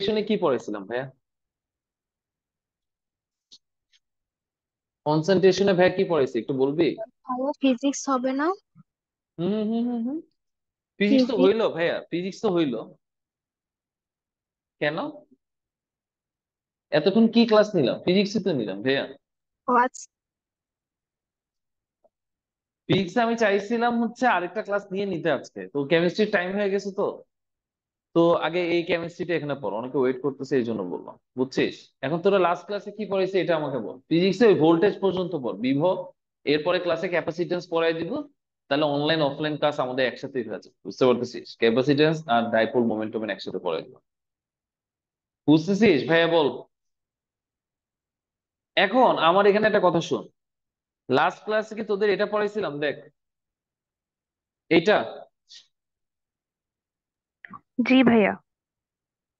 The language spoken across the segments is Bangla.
কনসেন্ট্রেশনে কি পড়েছিলাম ভাইয়া? কনসেন্ট্রেশনে ভাইয়া কি পড়েছি একটু বলবি? ভাইয়া ফিজিক্স হবে না? হুম হুম হুম হুম। ফিজিক্স তো হইল ভাইয়া ফিজিক্স তো হইল। কেন? এতক্ষণ কি ক্লাস নিলাম? ফিজিক্সই তো নিলাম ভাইয়া। ফিজিক্সে আমি চাইছিলাম হচ্ছে আরেকটা ক্লাস নিয়ে নিতে আজকে। তো কেমিস্ট্রির টাইম হয়ে গেছে তো। তো আগে এই কেমিস্ট্রিটা এখানে পড়। অনেকে ওয়েট করতেছে, এই জন্য বললাম। বুঝছিস? এখন তোরা লাস্ট ক্লাসে কি পড়েছে এটা আমাকে বল। ফিজিক্সে ভোল্টেজ পর্যন্ত পড়, বিভব, এরপরে ক্লাসে ক্যাপাসিটেন্স পড়াই দিব। তাহলে অনলাইন অফলাইন ক্লাস আমাদের একসাথেই হয়ে যাবে। বুঝতে পারতেছিস? ক্যাপাসিটেন্স আর ডাইপোল মোমেন্টাম একসাথে পড়াই দিব। বুঝতেছিস? ভাইয়া বল। এখন আমার এখানে একটা কথা শোন। লাস্ট ক্লাসে কি তোদের এটা পড়াইছিলাম? দেখ। এইটা। জি ভাইয়া।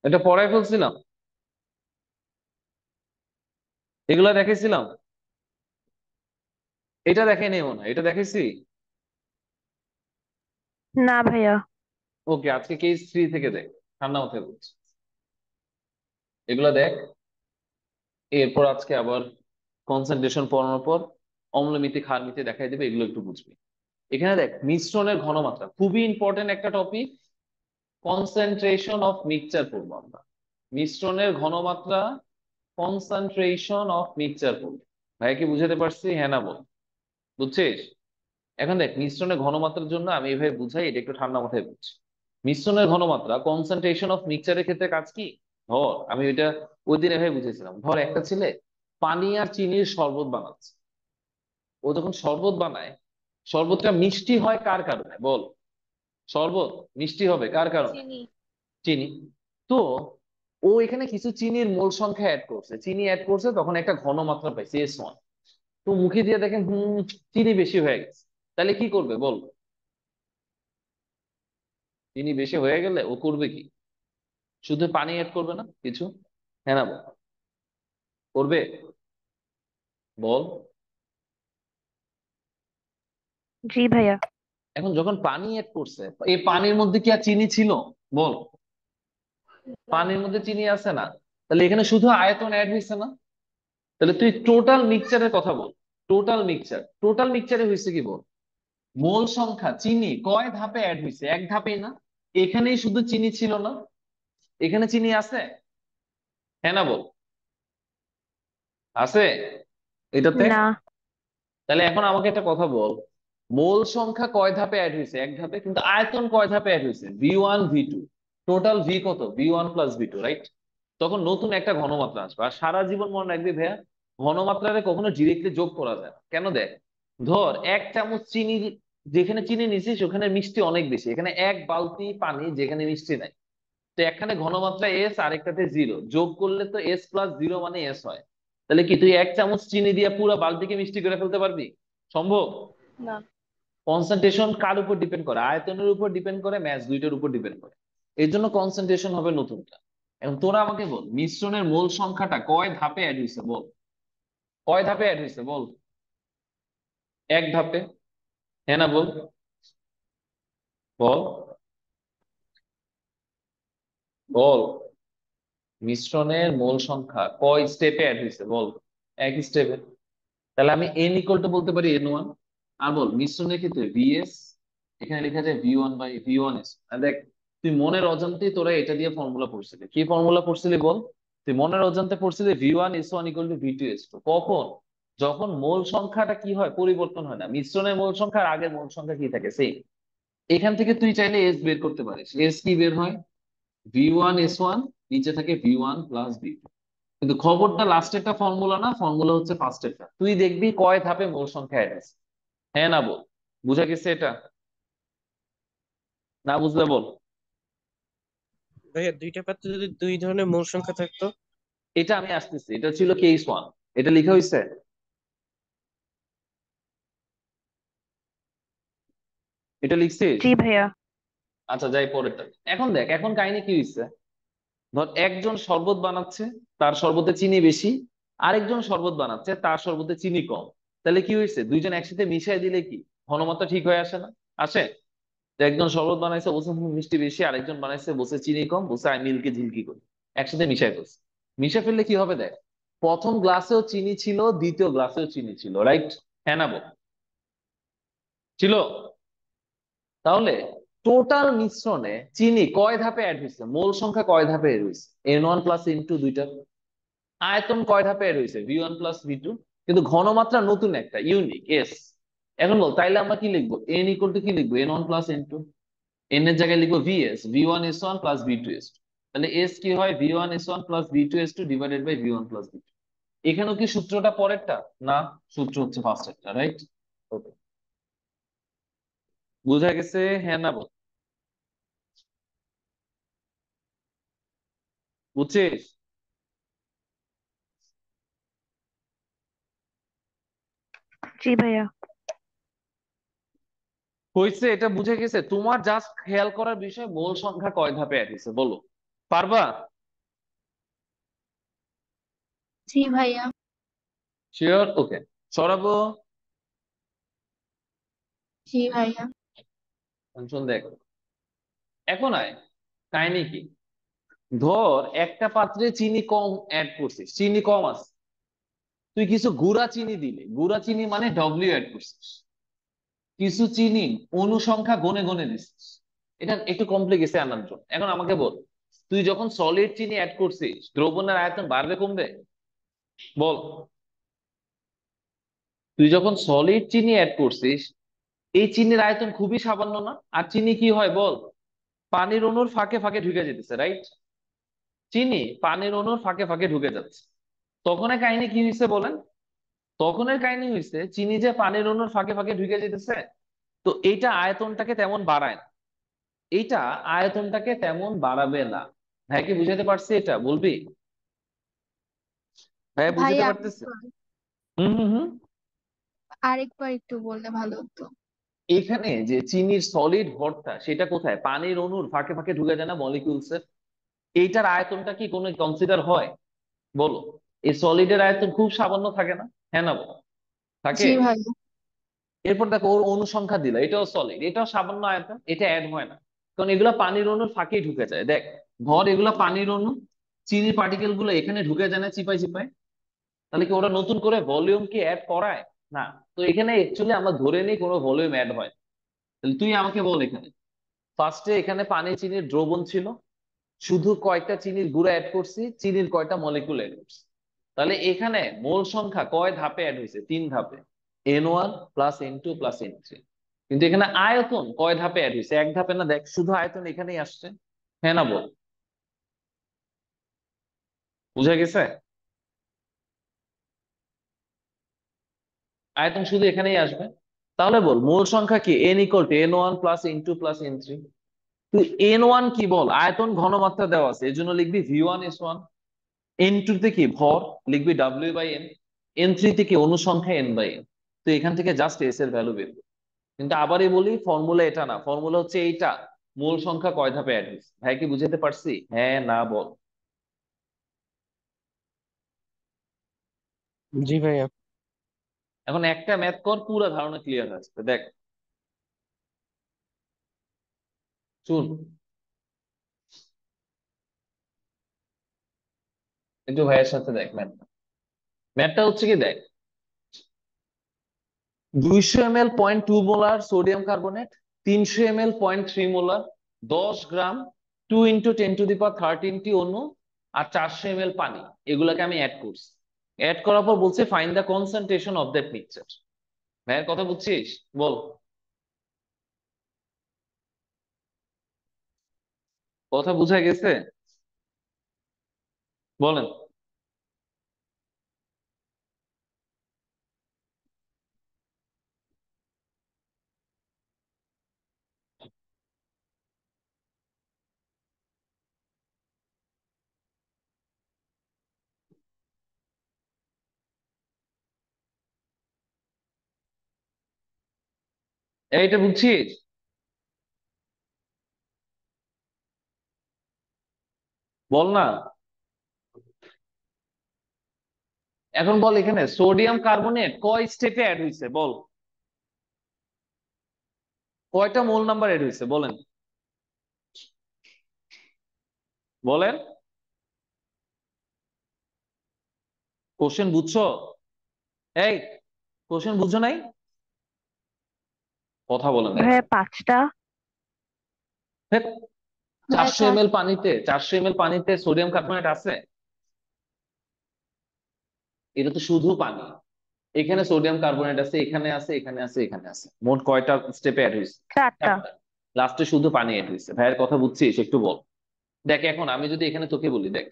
এটা পড়াই ফেলছিলাম। এগুলা দেখেছিলাম এটা দেখে নেই মনে হয়। এটা দেখেছি না ভাইয়া। ওকে আজকে কেস থ্রি থেকে দেখ। ঠান্ডা মাথায় বলছি। এগুলা দেখ। এরপর আজকে আবার কনসেন্ট্রেশন পড়ানোর পর অম্লমিতি ক্ষারমিতি দেখাই দেবে এগুলো একটু বুঝবি। এখানে দেখ মিশ্রণের ঘনমাত্রা খুবই ইম্পর্টেন্ট একটা টপিক কনসেন্ট্রেশন অফ মিক্সচার পড়ব আমরা মিশ্রণের ঘনমাত্রা কনসেন্ট্রেশন অফ মিক্সচার পড়ব ভাই, কি বুঝাতে পারছি? হ্যাঁ না, বল। বুঝছিস? এখন দেখ, মিশ্রণের ঘনমাত্রার জন্য আমি এভাবে বুঝাই, এটা একটু ঠান্ডা মাথায় বুঝছি মিশ্রণের ঘনমাত্রা কনসেন্ট্রেশন অফ মিক্সচারের ক্ষেত্রে কাজ কি? ধর, আমি ওইটা ওই দিন এভাবে বুঝেছিলাম। ধর, একটা ছেলে পানি আর চিনির শরবত বানাচ্ছে। ও যখন শরবত বানায়, শরবতটা মিষ্টি হয় কার কারণে বল। শরবত মিষ্টি হবে কার কারণে? চিনি। চিনি। তো ও এখানে কিছু চিনির মোল সংখ্যা অ্যাড করছে। চিনি অ্যাড করছে তখন একটা ঘনমাত্রা পাইছে এস ওয়ান। তো মুখে দিয়ে দেখেন হুম চিনি বেশি হয়ে গেছে। তাহলে কি করবে বল? চিনি বেশি হয়ে গেলে ও করবে কি? শুধু পানি অ্যাড করবে না কিছু? হ্যাঁ না বল? করবে? বল। জি ভাইয়া। এখন যখন পানি অ্যাড করছে এই পানির মধ্যে কি আর চিনি ছিল? বল। পানির মধ্যে চিনি আছে না। তাহলে এখানে শুধু আয়তন অ্যাড হয়েছে না? তাহলে তুই টোটাল মিক্সচারের কথা বল। টোটাল মিক্সচার টোটাল মিক্সচারে হয়েছে কি বল? মোল সংখ্যা চিনি কয় ধাপে অ্যাড হয়েছে এক ধাপেই না? এখানেই শুধু চিনি ছিল না। এখানে চিনি আছে? হ্যাঁ না বল? আছে? এটাতে? তাহলে এখন আমাকে একটা কথা বল। মোল সংখ্যা কয় ধাপে অ্যাড হয়েছে? এক ধাপে, কিন্তু আয়তন কয় ধাপে অ্যাড হয়েছে? V one V two total V কত? V one plus V two right তখন নতুন একটা ঘনমাত্রা আসবে। আর সারা জীবন মনে রাখবি ভাইয়া ঘনমাত্রারে কখনো ডিরেক্টলি যোগ করা যায় না। কেন দেখ? ধর, এক চামচ চিনি যেখানে চিনি নিছিস, ওখানে মিষ্টি অনেক বেশি। এখানে এক বালতি পানি যেখানে মিষ্টি নাই। তো এখানে ঘনমাত্রা এস আরেকটাতে জিরো যোগ করলে তো এস প্লাস জিরো মানে এস হয়। তাহলে কি তুই এক চামচ চিনি দিয়ে পুরো বালতিকে মিষ্টি করে ফেলতে পারবি? সম্ভব? না। কনসেন্ট্রেশন কার উপর ডিপেন্ড করে? আয়তনের উপর ডিপেন্ড করে ম্যাচ দুইটার উপর ডিপেন্ড করে। এর জন্য কনসেন্ট্রেশন হবে নতুনটা। এবং তোরা আমাকে বল, মিশ্রণের মোল সংখ্যাটা কয় ধাপে অ্যাড হয়েছে বল? কয় ধাপে অ্যাড হয়েছে বল? এক ধাপে। হ্যাঁ না বল? বল। বল। মিশ্রণের মোল সংখ্যা কয় স্টেপে অ্যাড হয়েছে বল? এক স্টেপে তাহলে আমি এন ইকুয়াল টু বলতে পারি এন ওয়ান আর বল, মিশ্রণের ক্ষেত্রে ভিএস এখানে লেখা যায় V one by V one S দেখ, তুই মনের অজান্তে তোরা এটা দিয়ে ফর্মুলা পড়ছিলি। কি ফর্মুলা পড়ছিলি বল? তুই মনের অজান্তে পড়ছিলি V one S one equal to V two S two কখন? যখন মোল সংখ্যাটা কি হয়? পরিবর্তন হয় না। মিশ্রণের মোল সংখ্যা আর আগের মোল সংখ্যা কি থাকে? সেই এখান থেকে তুই চাইলে এস বের করতে পারিস। এস কি বের হয়? ভি ওয়ান এস ওয়ান নিচে থাকে V one plus V two কিন্তু খবরটা লাস্টেরটা ফর্মুলা না ফর্মুলা হচ্ছে ফার্স্টেরটা তুই দেখবি কয় ধাপে মোল সংখ্যা অ্যাড হ্যাঁ না বল। বুঝা গেছে এটা? না বুঝলে বল। ভাইয়া দুইটা পাত্রে যদি দুই ধরনের মোল সংখ্যা থাকতো? এটা আমি আসতেছি। এটা ছিল কেস ওয়ান? এটা লিখা হয়েছে এটা লিখছিস? জি ভাইয়া। আচ্ছা যাই পরেরটা। এখন দেখ এখন কাহিনী কি হয়েছে ধর একজন শরবত বানাচ্ছে তার শরবতে চিনি বেশি আরেকজন শরবত বানাচ্ছে তার শরবতে চিনি কম। তাহলে কি হয়েছে? দুইজন একসাথে মিশাই দিলে কি? ঘনমাত্রা ঠিক হয়ে আসে না? আসে? একজন শরবত বানাইছে বলছে মিষ্টি বেশি, আরেকজন বানাইছে, বসে চিনি কম, বসে আমি মিল্কে ঝিলকি করি। একসাথে মিশাই ফেলছে মিশে ফেললে কি হবে দেখ? প্রথম গ্লাসেও চিনি ছিল, দ্বিতীয় গ্লাসেও চিনি ছিল রাইট হ্যাঁ না ছিল? তাহলে টোটাল মিশ্রণে চিনি কয় ধাপে অ্যাড হয়েছে? মোল সংখ্যা কয় ধাপে অ্যাড হয়েছে? N one plus N two দুইটা। আয়তন কয় ধাপে অ্যাড হয়েছে? V one plus V two কিন্তু ঘনমাত্রা নতুন একটা ইউনিক এস এখন বল, তাইলে আমরা কি লিখব? এন ইকুয়াল টু কি লিখব? N one plus N two N এর জায়গায় লিখব V S V one S one plus V two S two তাহলে এস কি হয়? V one S one plus V two S two divided by V one plus V two এখানেও কি সূত্রটা পরেরটা? না, সূত্র হচ্ছে ফার্স্টেরটা রাইট ওকে বুঝা গেছে? হ্যাঁ না বুঝছিস? জি ভাইয়া। হয়েছে এটা বুঝে গেছে। তোমার জাস্ট খেয়াল করার বিষয় মোল সংখ্যা কয় ধাপে হয়েছে বলো। পারবা? জি ভাইয়া। শিওর ওকে সরাবো? জি ভাইয়া। শোন দেখ। এখন আয়। কাহিনী কি? ধর একটা পাত্রে চিনি কম অ্যাড করছিস। চিনি কম আছে। তুই কিছু গুড়া চিনি দিলে। গুড়া চিনি মানে ডব্লিউ অ্যাড করছিস। কিছু চিনি অনুসংখ্যা গনে গনে দিছিস। এটা একটু কমপ্লিকেশে আনার জন্য। এখন আমাকে বল, তুই যখন সলিড চিনি অ্যাড করছিস, দ্রবণের আয়তন বাড়বে, কমবে? বল। তুই যখন সলিড চিনি অ্যাড করছিস, এই চিনির আয়তন খুবই সামান্য না? আর চিনি কি হয়, বল? পানির অণুর ফাঁকে ফাঁকে ঢুকে যেতেছে রাইট চিনি পানির অণুর ফাঁকে ফাঁকে ঢুকে যাচ্ছে। তখনের কাহিনী কি হয়েছে বলেন? তখনের কাহিনী হয়েছে চিনি যে পানির অণুর ফাঁকে ফাঁকে ঢুকে যেতেছে তো এইটা আয়তনটাকে তেমন বাড়ায় না। এইটা আয়তনটাকে তেমন বাড়াবে না। ভাই কি বুঝাতে পারছি এটা? বলবি? ভাই বুঝাতে পারতেছে? হুম হুম হুম। আরেকবার একটু বললে ভালো হতো। এখানে যে চিনির সলিড ভরটা সেটা কোথায়? পানির অণুর ফাঁকে ফাঁকে ঢুকে যায় না মলিকিউলসের এইটার আয়তনটা কি কোনো কনসিডার হয়? বলো। এই সলিডের আয়তন খুব সামান্য থাকে না হ্যাঁ না বলো? থাকে? এরপর দেখো ওর অনুসংখ্যা দিলা এটাও সলিড এটাও সামান্য আয়তন এটা অ্যাড হয় না। কারণ এগুলা পানির অণুর ফাঁকেই ঢুকে যায়। দেখ ধর এগুলা পানির অণু চিনির পার্টিকেলগুলো এখানে ঢুকে যায় না চিপাই চিপাই তাহলে কি ওরা নতুন করে ভলিউম কি অ্যাড করায়? না। তো এখানে অ্যাকচুয়ালি আমরা ধরে নিই কোনো ভলিউম অ্যাড হয় তাহলে তুই আমাকে বল এখানে। ফার্স্টে এখানে পানি চিনির দ্রবণ ছিল। শুধু কয়টা চিনির গুঁড়া অ্যাড করছি চিনির কয়টা মলিকুল অ্যাড করছি? তাহলে এখানে মোল সংখ্যা কয় ধাপে অ্যাড হয়েছে? তিন ধাপে। N one plus N two plus N three কিন্তু এখানে আয়তন কয় ধাপে অ্যাড হয়েছে? এক ধাপে না, দেখ, শুধু আয়তন এখানেই আসছে। হ্যাঁ না, বল। বুঝা গেছে? আয়তন শুধু এখানেই আসবে। তাহলে বল, মোল সংখ্যা কি? N equal to N one plus N two plus N three তুই এন ওয়ান কি বল? আয়তন ঘনমাত্রা দেওয়া আছে। এই জন্য লিখবি V one S one N two তে কি? ভর লিখবি W by N N three তে কি অনুসংখ্যা এন বাই এন তো এখান থেকে জাস্ট এস এর ভ্যালু বের কিন্তু আবারই বলি ফর্মুলা এটা না। ফর্মুলা হচ্ছে এইটা। মূল সংখ্যা কয় ধাপে অ্যাড হয়েছে? ভাই কি বুঝাতে পারছি? হ্যাঁ না বল। জি ভাইয়া। এখন একটা ম্যাথ কর পুরো ধারণা ক্লিয়ার আসবে। দেখ। শুন একটু ভাইয়ের সাথে দেখ ম্যাথটা ম্যাথটা হচ্ছে কি দেখ, দুইশো M L point two molar sodium carbonate তিনশো M L point three molar দশ gram two into ten to the power thirteen অণু আর চারশো এম এল পানি, এগুলাকে আমি অ্যাড করছি। অ্যাড করার পর বলছে find the concentration of that mixture ভাইয়ের কথা বুঝছিস? বল। কথা বুঝা গেছে? বলেন। এইটা বুঝছিস বল না। এখন বল এখানে, সোডিয়াম কার্বনেট কয় স্টেপে অ্যাড হয়েছে বল। কয়টা মোল নাম্বার অ্যাড হয়েছে বলেন। বলেন। কোশ্চেন বুঝছ? এই কোশ্চেন বুঝছ নাই? কথা বলেন ভাইয়া পাঁচটা। ভাইয়া চারশো চার- এম পানিতে চারশো এম এল পানিতে সোডিয়াম কার্বনেট আছে? এটা তো শুধু পানি। এখানে সোডিয়াম কার্বনেট আছে এখানে আছে এখানে আছে এখানে আছে। মোট কয়টা স্টেপে অ্যাড হয়েছে? চারটা। লাস্টে শুধু পানি অ্যাড হয়েছে। ভাইয়ের কথা বুঝছিস একটু বল। দেখ এখন আমি যদি এখানে তোকে বলি দেখ।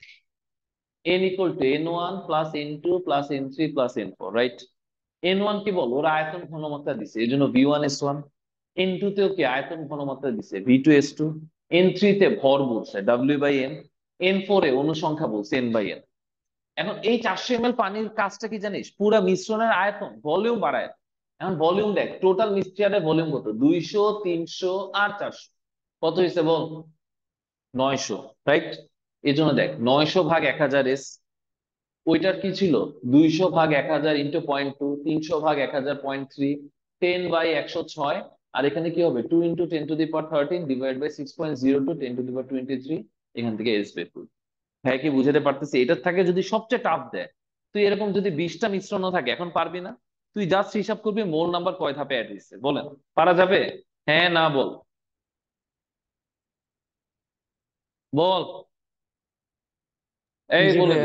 n equal to N one plus N two plus N three plus N one কি বল? ওরা আয়তন ঘনমাত্রা দিছে। এই জন্য V one S one N two তেও কি আয়তন ঘনমাত্রা দিছে? V two S two N three তে ভর বলছে W by N N four অনুসংখ্যা বলছে এন বাই এন এখন এই চারশো এম পানির কাজটা কি জানিস? পুরা মিশ্রণের আয়তন, ভলিউম বাড়ায়। এখন ভলিউম দেখ টোটাল মিক্সচারের ভলিউম কত? দুইশো, তিনশো আর চারশো। কত হয়েছে বল? নয়শো রাইট এই জন্য দেখ, নয়শো ভাগ এক হাজার এস ওইটার কি ছিল? দুইশো ভাগ এক হাজার ইন্টু পয়েন্ট টু তিনশো ভাগ এক হাজার পয়েন্ট থ্রি টেন বাই একশো ছয় আর এখানে কি হবে? Two into ten to the power thirteen divide by six point zero two ten to the power twenty three এখান থেকে এস বের করবি। হ্যাঁ কি বুঝাতে পারতেছি? এটার থাকে যদি সবচেয়ে টাফ দেয় তুই এরকম যদি বিশটা মিশ্রণ থাকে এখন পারবি না? তুই জাস্ট হিসাব করবি মোল নাম্বার কয় ধাপে অ্যাড হয়েছে বলেন। পারা যাবে? হ্যাঁ না বল। বল। এই বলে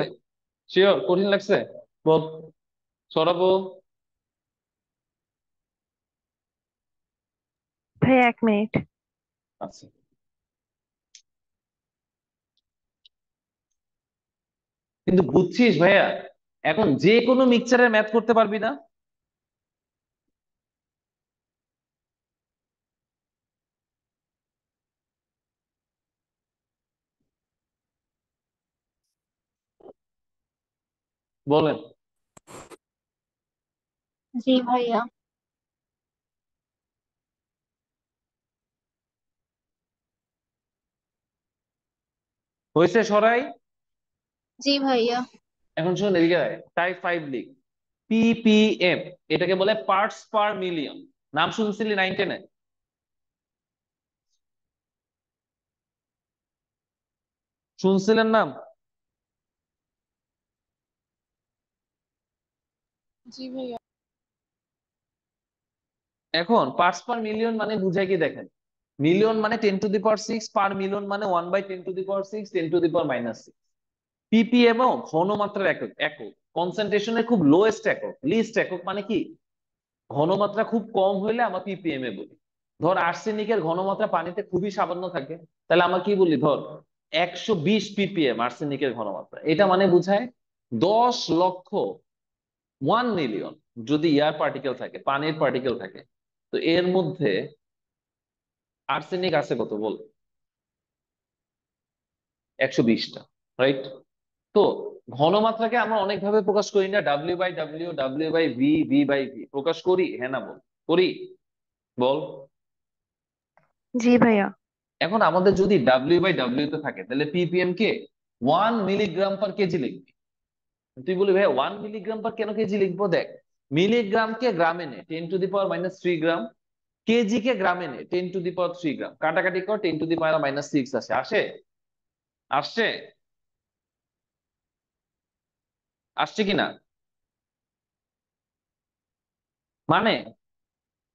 শিওর কঠিন লাগছে? বল সরাবো এক মিনিট আচ্ছা কিন্তু বুঝছিস ভাইয়া এখন যে কোনো মিক্সচারের ম্যাথ করতে পারবি না। বলেন। জি ভাইয়া। হয়েছে সরাই? জি ভাইয়া। এখন শোন এদিকে টাইপ ফাইভ লিখ পিপিএম এটাকে বলে পার্টস পার মিলিয়ন নাম শুনছিলি নাইন টেনে শুনছিলেন নাম? জি ভাইয়া। এখন পার্টস পার মিলিয়ন মানে বুঝায় কি দেখেন? মিলিয়ন মানে ten to the power six per million মানে one by ten to the power six ten to the power minus six ও ঘনমাত্রার একক একক। কনসেন্ট্রেশনের খুব লোয়েস্ট একক লিস্ট একক মানে কি? ঘনমাত্রা খুব কম হইলে আমরা পিপিএম এ বলি। ধর আর্সেনিকের ঘনমাত্রা পানিতে খুবই সামান্য থাকে, তাহলে আমরা কি বলি? ধর একশো বিশ পিপিএম আর্সেনিকের ঘনমাত্রা। এটা মানে বুঝায় দশ লক্ষ ওয়ান মিলিয়ন যদি এয়ার পার্টিকেল থাকে পানির পার্টিকেল থাকে তো এর মধ্যে আর্সেনিক আছে কত বল? একশো বিশটা রাইট তো ঘনমাত্রাকে আমরা অনেক ভাবে প্রকাশ করি না W by W W by V V by V প্রকাশ করি হ্যাঁ না বল? করি। বল। জি ভাইয়া। এখন আমাদের যদি ডাব্লিউ বাই ডাব্লিউ তে থাকে তাহলে পিপিএম কে ওয়ান মিলিগ্রাম পার কেজি লিখবি। তুই বলি ভাই ওয়ান মিলিগ্রাম পার কেন কেজি লিখব? দেখ মিলিগ্রামকে গ্রামে নে ten to the power minus three gram KG কে গ্রামে নে ten to the power three gram কাটাকাটি কর ten to the power minus six আসে। আসে? আসছে? আসছে কিনা মানে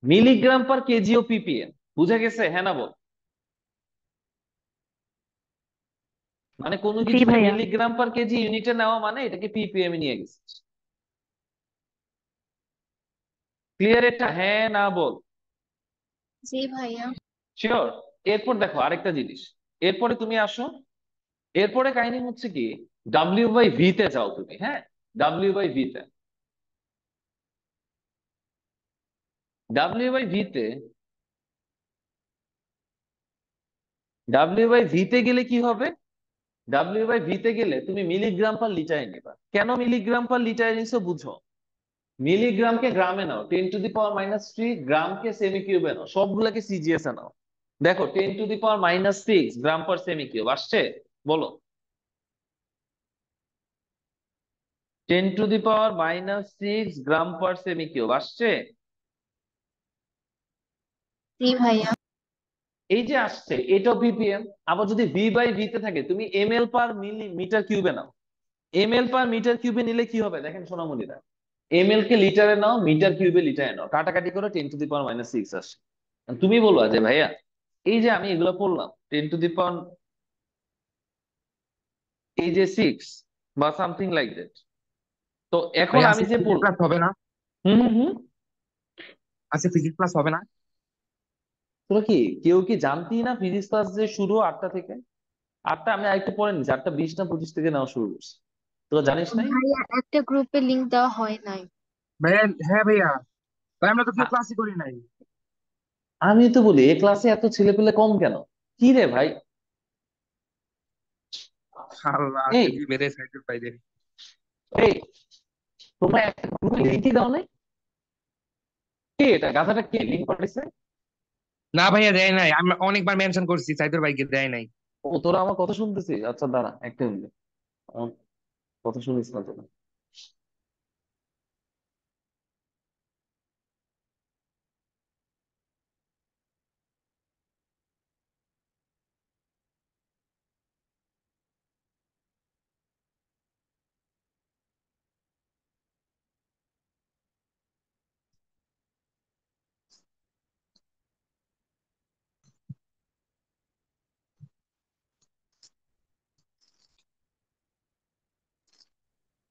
মিলিগ্রাম পার কেজি ও পিপিএম বুঝা গেছে? হ্যাঁ না বল? মানে কোনো কিছু। মিলিগ্রাম পার কেজি ইউনিটে নেওয়া মানে এটাকে পিপিএম এ নিয়ে গেছিস ক্লিয়ার এটা? হ্যাঁ না বল। জি ভাইয়া। শিওর এরপর দেখো আরেকটা জিনিস। এরপরে তুমি আসো। এরপরে কাহিনী হচ্ছে কি? ডাব্লিউ বাই ভি তে যাও তুমি হ্যাঁ? ডাব্লিউ বাই ভি তে। ডাব্লিউ বাই ভি তে ডাব্লিউ বাই ভি তে গেলে কি হবে? ডাব্লিউ বাই ভি তে গেলে তুমি মিলিগ্রাম পার লিটারে নেবা। কেন মিলিগ্রাম পার লিটারে নিছো বুঝো? মিলিগ্রামকে গ্রামে নাও ten to the power minus three গ্রামকে সেমি কিউবে নাও, সবগুলাকে সিজিএস এ নাও। দেখো ten to the power minus six gram per semi cube আসছে? বলো। Ten to the power minus six gram per semi cube আসছে? জি ভাইয়া। এই যে আসছে এটাও বিপিএম আবার যদি ভি বাই ভি তে থাকে তুমি M L per millimetre কিউবে নাও। এম এল পার মিটার কিউবে নিলে কি হবে? দেখেন সোনামণিরা এম এল কে লিটারে নাও মিটার কিউবে লিটারে নাও। কাটাকাটি করে ten to the power minus six আসে। তুমি বলবা যে ভাইয়া এই যে আমি এগুলো পড়লাম টেন টু দি পাওয়ার এই যে সিক্স বা সামথিং লাইক দ্যাট তো এখন আমি যে ক্লাস হবে না। হুম হুম আচ্ছা ফিজিক্স ক্লাস হবে না। তোরা কি কেউ কি জানতি না ফিজিক্স ক্লাস যে শুরু আটটা থেকে? আটটা আমি আরেকটু পরে নিচ্ছি আটটা বিশ না পঁচিশ থেকে নেওয়া শুরু করছি। তোরা জানিস নাই? ভাইয়া একটা গ্রুপে লিংক দেওয়া হয় নাই। ভাইয়া হ্যাঁ ভাইয়া। ভাই আমরা তো কেউ ক্লাসই করি নাই। আমি তো বলি এ ক্লাসে এত ছেলে পেলে কম কেন? কি রে ভাই? আল্লাহ এই। কি মেরে সাইকেল পাই এই তোমরা একটা গ্রুপে লিঙ্কই দাও নাই? কে এটা? গাধাটা কে? লিঙ্ক পাঠাইছে? না ভাইয়া, দেয় নাই। আমি অনেকবার মেনশন করছি, সাইদুর ভাইকে দেয় নাই। ও, তোরা আমার কথা শুনতেছিস? আচ্ছা দাঁড়া, একটা মিনিট। কথা শুনিস না তোরা।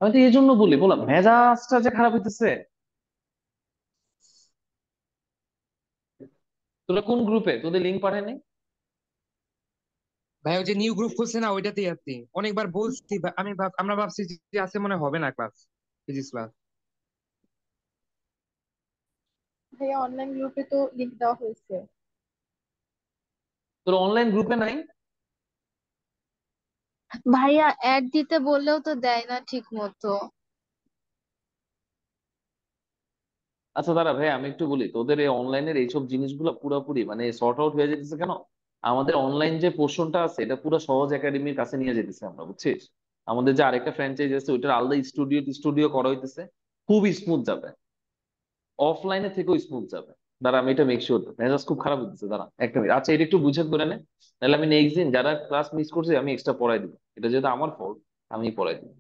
আমি তো এই জন্য বলি বললাম মেজাজটা যে খারাপ হইতেছে। তোরা কোন গ্রুপে? তোদের লিঙ্ক পাঠায়নি ভাই ওই যে নিউ গ্রুপ খুলছে না ওইটাতেই আছি অনেকবার বলছি ভা- আমি ভাব আমরা ভাবছি যে আজকে মনে হয় হবে না ক্লাস ফিজিক্স ক্লাস ভাইয়া অনলাইন গ্রুপে তো লিংক দেওয়া হয়েছে। তোরা অনলাইন গ্রুপে নাই? ভাইয়া অ্যাড দিতে বললেও তো দেয় না ঠিক মতো আচ্ছা দাঁড়া ভাই আমি একটু বলি, তোদের এই অনলাইনের এইসব জিনিসগুলো পুরোপুরি মানে সর্ট আউট হয়ে যেতেছে কেন? আমাদের অনলাইন যে পোর্শনটা আছে, এটা পুরো সহজ একাডেমির কাছে নিয়ে যেতেছে আমরা, বুঝছিস? আমাদের যে আরেকটা ফ্র্যাঞ্চাইজ আছে, ওইটার আলাদা স্টুডিও স্টুডিও করা হইতেছে, খুব স্মুথ যাবে। অফলাইনে থেকেও স্মুথ যাবে। দাঁড়া, আমি এটা মেক শিওর মেজাজ খুব খারাপ হইতেছে, দাঁড়া একটা মিনিট আচ্ছা এটা একটু বুঝে করে নে, তাহলে আমি নেক্সট দিন যারা ক্লাস মিস করছে, আমি এক্সট্রা পড়াই দিব, এটা যেহেতু আমার ফল্ট আমি পড়াই দিব।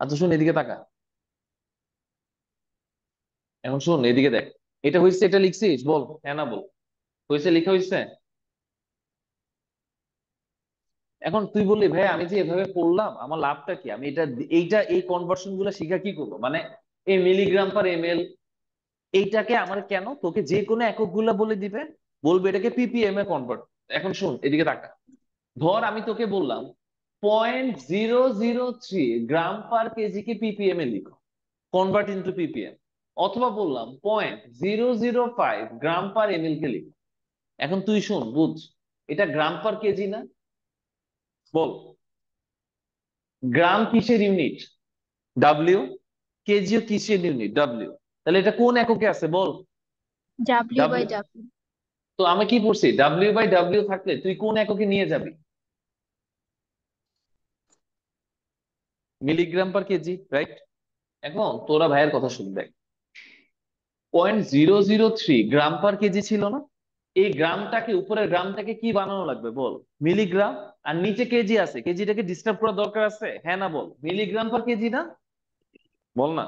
আচ্ছা শোন, এদিকে তাকা। এখন শোন, এদিকে দেখ, এটা হয়েছে এটা লিখছিস, বল হ্যাঁ না বল হয়েছে লেখা হয়েছে এখন তুই বললি, ভাই, আমি যে এভাবে পড়লাম, আমার লাভটা কি? আমি এটা, এইটা, এই কনভার্সনগুলো শিখা কি করব? মানে এই মিলিগ্রাম পার এম এল এইটাকে আমার কেন? তোকে যে কোনো এককগুলা বলে দিবে, বলবে এটাকে পিপিএম এ কনভার্ট এখন শোন, এদিকে তাকা। ধর আমি তোকে বললাম point zero zero three gram per KG কে পিপিএম এ লিখো কনভার্ট ইন্টু পিপিএম অথবা বললাম point zero zero five gram per ML কে লিখো। এখন তুই শোন, বুঝ, এটা গ্রাম পার কেজি না? বল। গ্রাম কিসের ইউনিট ডাব্লিউ কেজিও কিসের ইউনিট ডাব্লিউ তাহলে এটা কোন এককে আছে বল? ডাব্লিউ বাই ডাব্লিউ তো আমি কি পড়ছি? ডাব্লিউ বাই ডাব্লিউ থাকলে তুই কোন এককে নিয়ে যাবি? মিলিগ্রাম পার কেজি রাইট এখন তোরা ভাইয়ের কথা শুন দেখ। Point zero zero three gram per KG ছিল না? এই গ্রামটাকে উপরের গ্রামটাকে কি বানানো লাগবে বল? মিলিগ্রাম? আর নিচে কেজি আছে? কেজিটাকে ডিস্টার্ব করার দরকার আছে? হ্যাঁ না বল? মিলিগ্রাম পার কেজি না? বল না।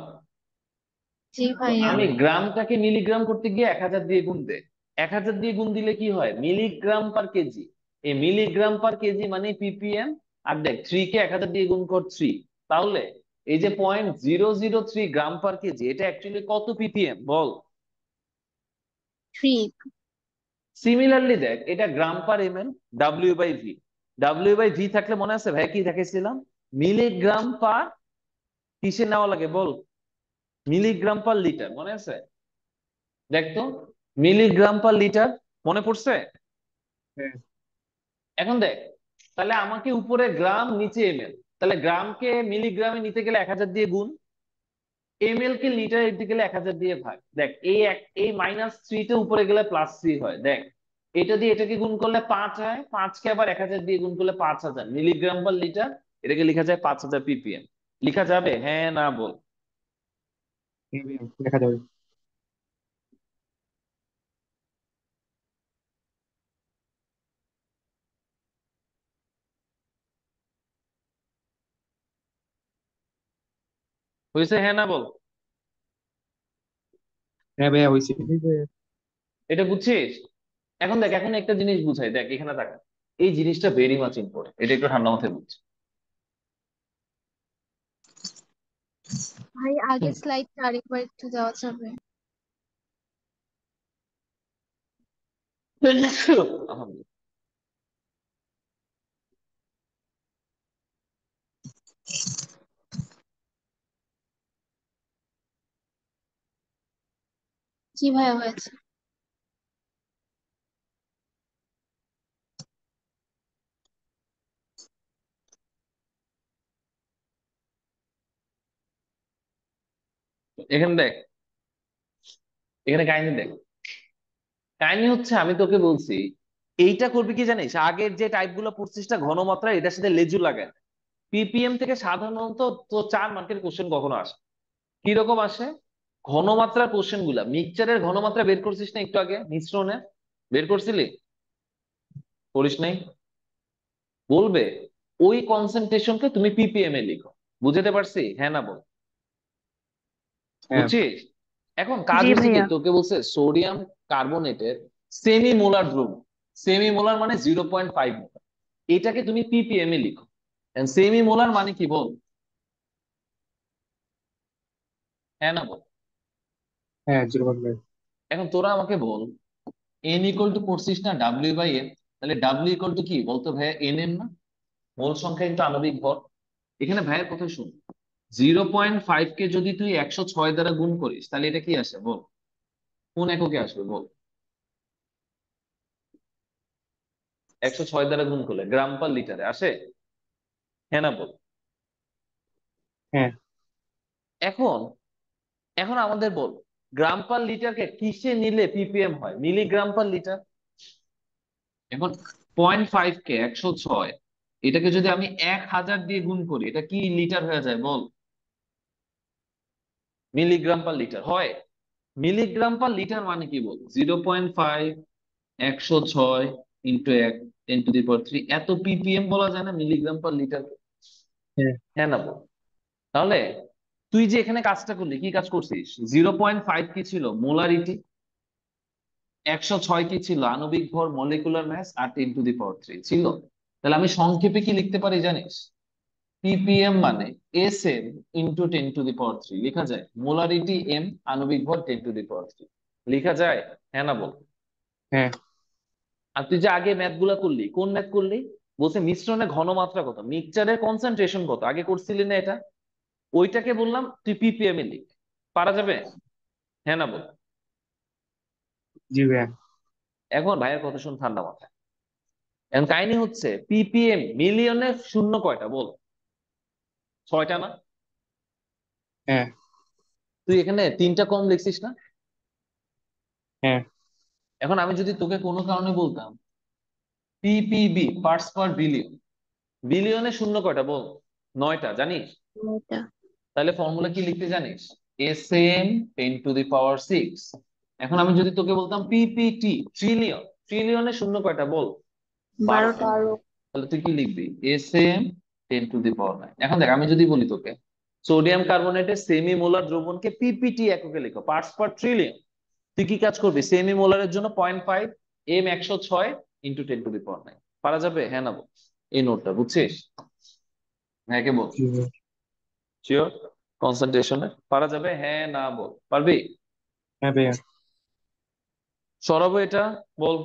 জি ভাইয়া আমি গ্রামটাকে মিলিগ্রাম করতে গিয়ে এক হাজার দিয়ে গুণ দে। এক হাজার দিয়ে গুণ দিলে কি হয়? মিলিগ্রাম পার কেজি এই মিলিগ্রাম পার কেজি মানে পিপিএম আর দেখ থ্রি কে এক হাজার দিয়ে গুণ কর থ্রি তাহলে এই যে point zero zero three gram per KG এটা অ্যাকচুয়ালি কত পিপিএম বল। থ্রি সিমিলারলি দেখ এটা gram per M L W by V W by V থাকলে মনে আছে? ভাই কি দেখেছিলাম মিলিগ্রাম পার কিসে নেওয়া লাগে? বল। মিলিগ্রাম পার লিটার মনে আছে? দেখ তো মিলিগ্রাম পার লিটার মনে পড়ছে? হ্যাঁ। এখন দেখ তাহলে আমাকে উপরে গ্রাম নিচে এমএল তাহলে গ্রামকে মিলিগ্রামে নিতে গেলে এক হাজার দিয়ে গুণ এমএল কে লিটার নিতে গেলে এক হাজার দিয়ে ভাগ। দেখ এই এক এই মাইনাস থ্রিটা উপরে গেলে প্লাস থ্রি হয়। দেখ এটা দিয়ে এটাকে গুণ করলে পাঁচ হয় পাঁচকে আবার এক হাজার দিয়ে গুণ করলে পাঁচ হাজার। মিলিগ্রাম পার লিটার এটাকে লেখা যায় পাঁচ হাজার পিপিএম লেখা যাবে? হ্যাঁ না বল। দেখা যাবে। হয়েছে হ্যাঁ না বল? হ্যাঁ ভাইয়া হয়েছে এটা বুঝছিস? এখন দেখ এখন একটা জিনিস বুঝাই। দেখ এখানে থাকা। এই জিনিসটা ভেরি মাচ ইম্পর্টেন্ট এটা একটু ঠান্ডা মাথায় বুঝ ভাই আগের স্লাইডটা আরেকবার একটু দেওয়া যাবে আলহামদুলিল্লাহ জি ভাইয়া হয়েছে এখানে দেখ। এখানে কাহিনী দেখ। কাহিনী হচ্ছে, আমি তোকে বলছি, এইটা করবি কি জানিস? আগের যে টাইপগুলো পড়ছিস ঘনমাত্রা এটার সাথে লেজু লাগায় পিপিএম থেকে সাধারণত তো চার মার্কের কোশ্চেন কখনো আসে কীরকম আসে? ঘনমাত্রার কোশ্চেনগুলা। মিক্সচারের ঘনমাত্রা বের করছিস না একটু আগে, মিশ্রণে? বের করছিলি? করিস নাই? বলবে, ওই কনসেন্ট্রেশনকে তুমি পিপিএম এ লিখো। বুঝতে পারছি? হ্যাঁ না বল। বুঝছিস এখন কাজ জি হচ্ছে কি ভাইয়া। তোকে বলছে সোডিয়াম কার্বনেটের সেমি মোলার দ্রব্য সেমি মোলার মানে জিরো পয়েন্ট ফাইভ মোলার এটাকে তুমি পিপিএম এ লিখো। সেমি মোলার মানে কি বল? হ্যাঁ না বল? হ্যাঁ জিরো পয়েন্ট ফাইভ। এখন তোরা আমাকে বল এন ইকুয়াল টু পড়ছিস না ডাব্লিউ বাই এম তাহলে ডাব্লিউ ইকুয়াল টু কি? বলতো ভাইয়া এন এম না? মোল সংখ্যা কিন্তু আণবিক ভর। এখানে ভাইয়ের কথা শুন। জিরো পয়েন্ট ফাইভ কে যদি তুই একশো ছয় দ্বারা গুণ করিস তাহলে এটা কি আসে? বল। কোন এককে আসবে? বল। একশো ছয় দ্বারা গুণ করলে গ্রাম পার লিটারে আসে? হ্যাঁ না বল? হ্যাঁ। এখন এখন আমাদের বল গ্রাম পার লিটারকে কিসে নিলে পিপিএম হয়? Milligram per litre? এখন পয়েন্ট ফাইভ কে একশো ছয় এটাকে যদি আমি এক হাজার দিয়ে গুণ করি এটা কি লিটার হয়ে যায়? বল। মিলিগ্রাম পার লিটার হয়। মিলিগ্রাম পার লিটার মানে কি বল? জিরো পয়েন্ট ফাইভ একশো ছয় ইন্টু এক ten to the power three এত পিপিএম বলা যায় না মিলিগ্রাম পার লিটার হ্যাঁ। হ্যাঁ না বল? তাহলে তুই যে এখানে কাজটা করলি কি কাজ করছিস? জিরো পয়েন্ট ফাইভ কি ছিল? মোলারিটি। একশো ছয় কি ছিল? আণবিক ভর molecular mass R ten to the power three ছিল। তাহলে আমি সংক্ষেপে কি লিখতে পারি জানিস? পিপিএম মানে S M into ten to the power three লেখা যায়। মোলারিটি এম আণবিক ভর ten to the power three লেখা যায়? হ্যাঁ না বল? হ্যাঁ। আর তুই যে আগে ম্যাথগুলা করলি কোন ম্যাথ করলি? বলছে মিশ্রণের ঘনমাত্রা কত? মিক্সচারের কনসেন্ট্রেশন কত? আগে করছিলি না এটা? ওইটাকে বললাম তুই পিপিএম এ লিখ। পারা যাবে? হ্যাঁ না বল? জি ভাইয়া। এখন ভাইয়ের কথা শুন ঠান্ডা মাথায়। এখন কাহিনী হচ্ছে পিপিএম মিলিয়নে শূন্য কয়টা? বল। ছয়টা না? হ্যাঁ। তুই এখানে তিনটা কম লিখছিস না? হ্যাঁ। এখন আমি যদি তোকে কোনো কারণে বলতাম পিপিবি পার্টস পার বিলিয়ন বিলিয়নে শূন্য কয়টা বল? নয়টা জানিস? তাহলে ফর্মুলা কি লিখতে জানিস? S M ten to the power six এখন আমি যদি তোকে বলতাম পিপিটি ট্রিলিয়ন ট্রিলিয়নে শূন্য কয়টা বল? বারোটা তাহলে তুই কি লিখবি? S M ten to the power nine এখন দেখ আমি যদি বলি তোকে সোডিয়াম কার্বনেটের সেমি মোলার দ্রবণকে পিপিটি এককে লিখো পার্টস পার ট্রিলিয়ন তুই কি কাজ করবি? সেমি মোলারের জন্য পয়েন্ট ফাইভ এম একশো ছয় into ten to the power nine পারা যাবে? হ্যাঁ না বল। এই নোটটা বুঝছিস? হ্যাঁ কে বল শিওর কনসেন্ট্রেশনের পারা যাবে? হ্যাঁ না বল। পারবি? হ্যাঁ ভাইয়া। সরাবো এটা বল।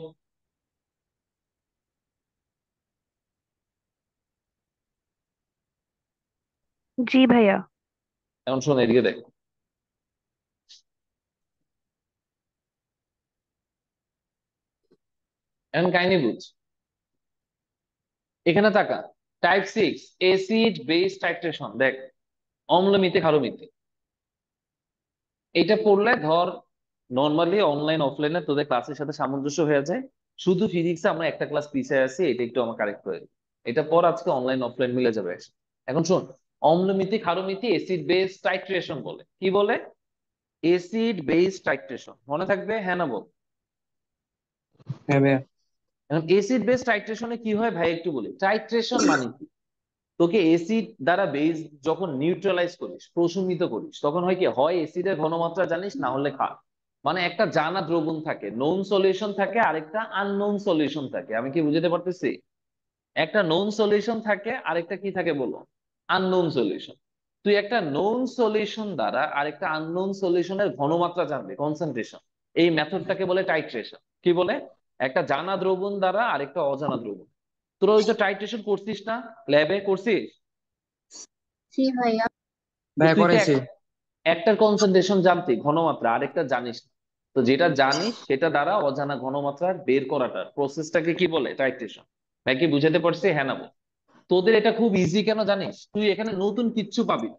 জি ভাইয়া। এখন শোন, এদিকে দেখ। এখন কাহিনী বুঝ। এখানে তাকা। Type six acid base titration দেখ। অম্লমিতে ক্ষারমিতে এটা পড়লে ধর নর্মালি অনলাইন অফলাইনে তোদের ক্লাসের সাথে সামঞ্জস্য হয়ে যায়। শুধু ফিজিক্সে আমরা একটা ক্লাস পিছিয়ে আছি, এটা একটু আমার কারেক্ট করে এটা পর আজকে অনলাইন অফলাইন মিলে যাবে। এখন শোন অম্লমিতি ক্ষারমিতি এসিড বেস টাইট্রেশন বলে। কি বলে? এসিড বেস টাইট্রেশন মনে থাকবে? হ্যাঁ না বল? এসিড বেস টাইট্রেশনে কি হয়? ভাই একটু বলি। টাইট্রেশন মানে কি? তোকে এসিড দ্বারা বেস যখন নিউট্রালাইজ করিস প্রশমিত করিস তখন হয় কি? হয় এসিডের ঘনমাত্রা জানিস না হলে খা। মানে একটা জানা দ্রবণ থাকে নোন সলিউশন থাকে আরেকটা আননোন সলিউশন থাকে। আমি কি বুঝতে পারতেছি? একটা নোন সলিউশন থাকে আরেকটা কি থাকে বলো? আননোন সলিউশন তুই একটা নোন সলিউশন দ্বারা আর আরেকটা আননোন সলিউশনের ঘনমাত্রা জানবি কনসেন্ট্রেশন এই মেথডটাকে বলে টাইট্রেশন কি বলে? একটা জানা দ্রবণ দ্বারা আরেকটা অজানা দ্রবণ। তোরা ওই তো টাইট্রেশন করছিস না? ল্যাবে করছিস? তো একটার কনসেন্ট্রেশন জানতি ঘনমাত্রা আরেকটা জানিস না। তো যেটা জানিস সেটা দ্বারা অজানা ঘনমাত্রা বের করাটা প্রসেসটাকে কি বলে? টাইট্রেশন ভাই কি বুঝাতে পারছি? হ্যাঁ না বল। তোদের এটা খুব ইজি কেন জানিস? তুই এখানে নতুন কিচ্ছু পাবি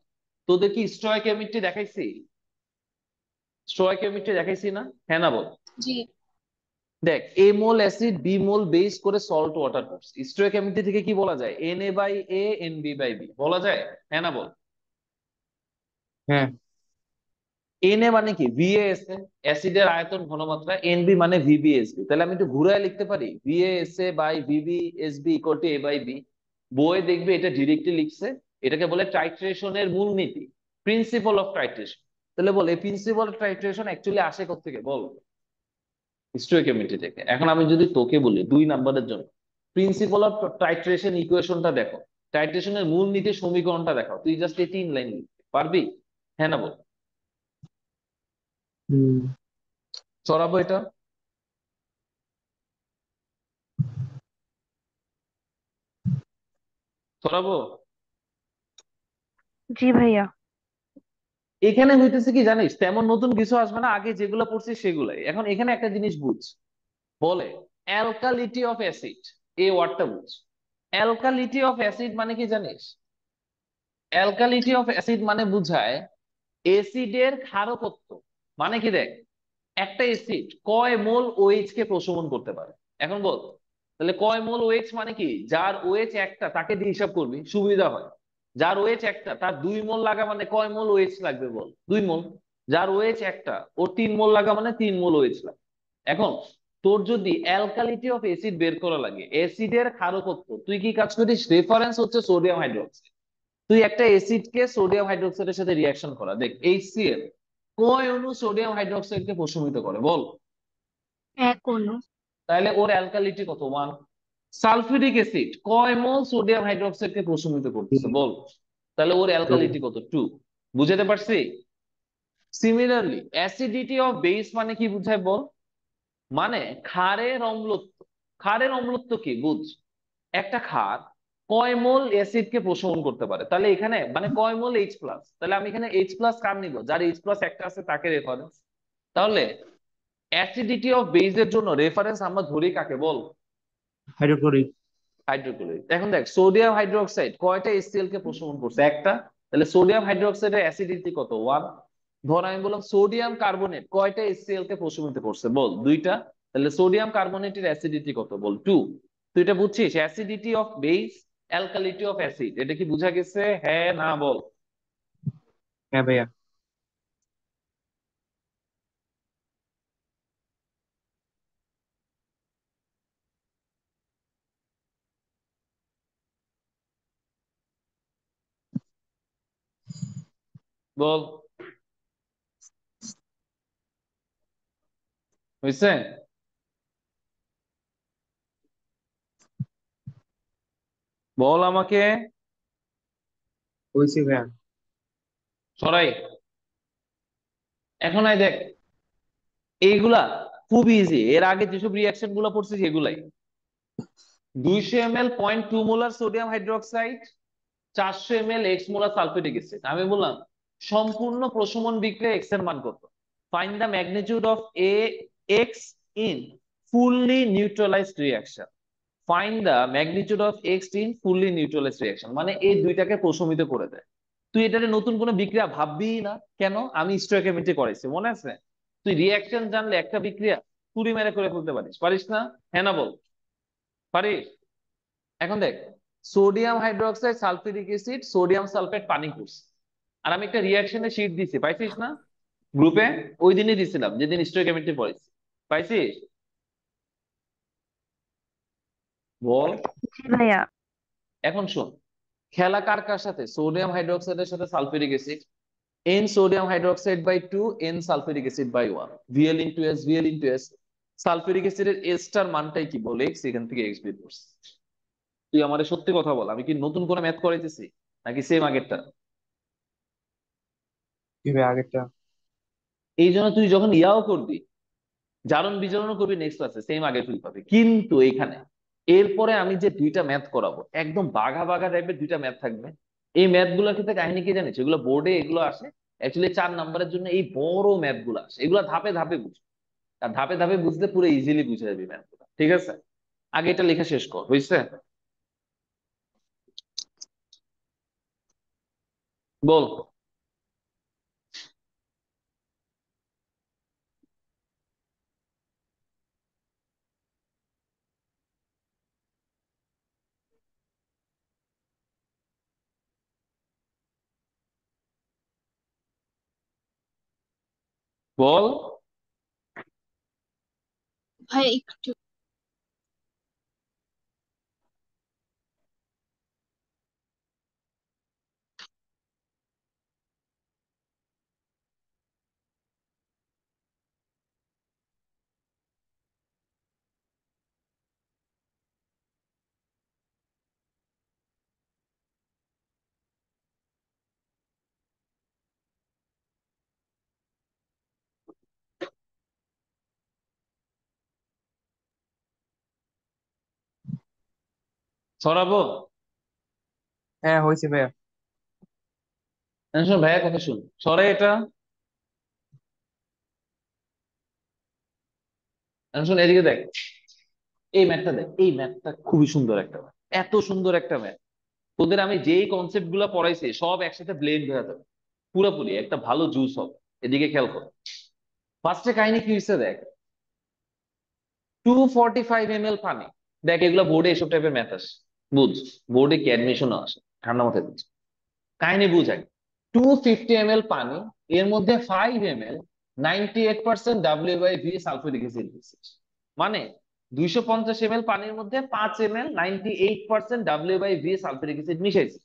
তোদের কি স্টয়কিওমেট্রি দেখাইছি? স্টয়কিওমেট্রি দেখাইছি না? হ্যাঁ না বল? জি। দেখ A mole acid B mole base করে সল্ট ওয়াটার করছে। স্টয়কিওমেট্রি থেকে কি বলা যায়? N A by A N B by B বলা যায়? হ্যাঁ না বল? হ্যাঁ। এন এ মানে কি? ভিএএসএ অ্যাসিডের আয়তন ঘনমাত্রা। এন বি মানে ভিবিএসবি তাহলে আমি একটু ঘুরায় লিখতে পারি? VASA by VBSB equal to A by B বইয়ে দেখবে এটা ডিরেক্টলি লিখছে এটাকে বলে টাইট্রেশনের মূলনীতি প্রিন্সিপাল অফ টাইট্রেশন তাহলে বল এই প্রিন্সিপাল অফ টাইট্রেশন অ্যাকচুয়ালি আসে থেকে বল। স্টোইকিওমেট্রি থেকে। এখন আমি যদি তোকে বলি দুই নাম্বারের জন্য প্রিন্সিপাল অফ টাইট্রেশন ইকুয়েশনটা দেখো। টাইট্রেশনের মূল নীতি সমীকরণটা দেখো তুই জাস্ট এই তিন লাইন লিখতে পারবি? হ্যাঁ না বল? হুম। চড়াবো এটা। চড়াবো জি ভাইয়া। এখানে হইতেছে কি জানিস তেমন নতুন কিছু আসবে না আগে যেগুলো পড়ছিস সেগুলাই। এখন এখানে একটা জিনিস বুঝ। বলে অ্যালকালিটি অফ অ্যাসিড এই ওয়ার্ডটা বুঝ। অ্যালকালিটি অফ অ্যাসিড মানে কি জানিস? অ্যালকালিটি অফ অ্যাসিড মানে বুঝায় এসিডের ক্ষারকত্ব। মানে কি দেখ একটা এসিড কয় মোল ওএইচ কে প্রশমন করতে পারে? এখন বল। তাহলে কয় মোল ওএইচ মানে কি? যার ওএইচ একটা, তাকে দিয়ে হিসাব করবি, সুবিধা হয়। যার ওএইচ একটা, তার দুই মোল লাগা মানে কয় মোল ওএইচ লাগবে বল? দুই মোল। যার ওএইচ একটা, ওর তিন মোল লাগা মানে তিন মোল ওএইচ লাগবে। এখন, তোর যদি অ্যালকালিটি অফ অ্যাসিড বের করা লাগে অ্যাসিডের ক্ষারকত্ব, তুই কি কাজ করিস? রেফারেন্স হচ্ছে সোডিয়াম হাইড্রোক্সাইড তুই একটা অ্যাসিডকে সোডিয়াম হাইড্রোক্সাইডের সাথে রিয়াকশন করা। দেখ HCl কয় অণু সোডিয়াম হাইড্রোক্সাইডকে প্রশমিত করে বল? এক অনু তাহলে ওর অ্যালকালিটি কত? ওয়ান সালফিউরিক অ্যাসিড কয় মোল সোডিয়াম হাইড্রোক্সাইডকে প্রশমিত করতেছে? বল। তাহলে ওর অ্যালকালিটি কত? টু বুঝাতে পারছি? সিমিলারলি অ্যাসিডিটি অফ বেস মানে কি বুঝায় বল? মানে ক্ষারের অম্লত্ব। ক্ষারের অম্লত্ব কি? বুঝ। একটা ক্ষার কয় মোল অ্যাসিড কে প্রশমন করতে পারে? তাহলে এখানে মানে কয় মোল এইচ প্লাস তাহলে আমি এখানে এইচ প্লাস কার নিব? যার এইচ প্লাস একটা আছে তাকে রেফারেন্স তাহলে অ্যাসিডিটি অফ বেজের জন্য রেফারেন্স আমরা ধরি কাকে? বল। হাইড্রোক্লোরিক হাইড্রোক্লোরিক এখন দেখ সোডিয়াম হাইড্রোক্সাইড কয়টা HCl কে প্রশমন করছে? একটা। তাহলে সোডিয়াম হাইড্রোক্সাইডের অ্যাসিডিটি কত? ওয়ান ধর আমি বললাম সোডিয়াম কার্বনেট কয়টা HCl কে প্রশমিত করছে? বল দুইটা। তাহলে সোডিয়াম কার্বনেটের অ্যাসিডিটি কত? বল টু তুই এটা বুঝছিস? Acidity of base alkalinity of acid এটা কি বুঝা গেছে? হ্যাঁ না বল। হ্যাঁ ভাইয়া। বল হয়েছে বল আমাকে? হয়েছে ভাইয়া। সরাই। এখন আই দেখ। এইগুলা খুব ইজি এর আগে যেসব রিয়াকশনগুলো পড়ছি সেগুলাই। দুইশো M L point two molar sodium hydroxide চারশো M L X molar sulphuric acid আমি বললাম সম্পূর্ণ প্রশমন বিক্রিয়া এক্সের মান কত? Find the magnitude of A X in fully neutralised reaction find the magnitude of X in fully neutralised reaction মানে এই দুইটাকে প্রশমিত করে দেয়। তুই এটাতে নতুন কোনো বিক্রিয়া ভাববি না। কেন? আমি স্টোইকিওমেট্রি করাইছি, মনে আছে? তুই রিয়াকশন জানলে একটা বিক্রিয়া তুড়ি মেরে করে ফেলতে পারিস। পারিস না? হ্যাঁ না বল। পারিস? এখন দেখ sodium hydroxide sulphuric acid sodium sulphate পানি করছে আর আমি একটা রিয়াকশনের শীট দিছি পাইছিস না? গ্রুপে ওই দিনই দিছিলাম যেদিন স্টোইকিওমেট্রি পড়েছি পাইছিস? বল। ভাইয়া। এখন শোন খেলা কার কার সাথে? সোডিয়াম হাইড্রোক্সাইডের সাথে sulphuric acid N sodium hydroxide by two N sulphuric acid by one VL into S VL into S sulphuric অ্যাসিডের এসটার মানটাই কি বলে? এক্স এখান থেকে এক্স বের করছে। তুই আমাদের সত্যি কথা বল আমি কি নতুন কোনো ম্যাথ করাইতেছি? নাকি সেম আগেরটা? কি ভাই আগেরটা? এই জন্য তুই যখন ইয়াও করবি, জারণ বিজারণও করবি নেক্সট ক্লাসে সেম আগে তুই পাবি। কিন্তু এখানে, এরপরে আমি যে দুইটা ম্যাথ করাবো, একদম বাঘা বাঘা টাইপের দুইটা ম্যাথ থাকবে। এই ম্যাথগুলোর ক্ষেত্রে কাহিনী কি জানিস? এগুলো বোর্ডে এগুলো আসে অ্যাকচুয়ালি চার নাম্বারের জন্য এই বড় ম্যাথগুলো আসে। এগুলো ধাপে ধাপে বুঝ আর ধাপে ধাপে বুঝতে পুরো ইজিলি বুঝে যাবি ম্যাথগুলো। ঠিক আছে? আগে এটা লেখা শেষ কর, বুঝছে? বল। বল। ভাই একটু সরাবো হ্যাঁ হয়েছে ভাইয়া। শোন ভাইয়া কথা শুন। সরে এটা? এখন শোন এদিকে দেখ। এই ম্যাথটা দেখ এই ম্যাথটা খুবই সুন্দর একটা ম্যাথ। এত সুন্দর একটা ম্যাথ। তোদের আমি যেই কনসেপ্টগুলা পড়াইছি সব একসাথে ব্লেন্ড হয়ে যাবে। পুরোপুরি একটা ভালো জুস হবে। এদিকে খেয়াল কর। ফার্স্টে কাহিনী কি হয়েছে দেখ? Two forty five M L পানি। দেখ এগুলো বোর্ডে এসব টাইপের ম্যাথ আসে। বুঝ বোর্ডে কি অ্যাডমিশন আসে? ঠান্ডা মাথায় বুঝ। কাহিনী বুঝ আগে টু ফিফটি এম এল পানি, এর মধ্যে five M L ninety eight percent W by V sulphuric acid মানে দুইশো পঞ্চাশ এম এল পানির মধ্যে পাঁচ M L ninety eight percent W by V sulphuric acid মিশাইছে।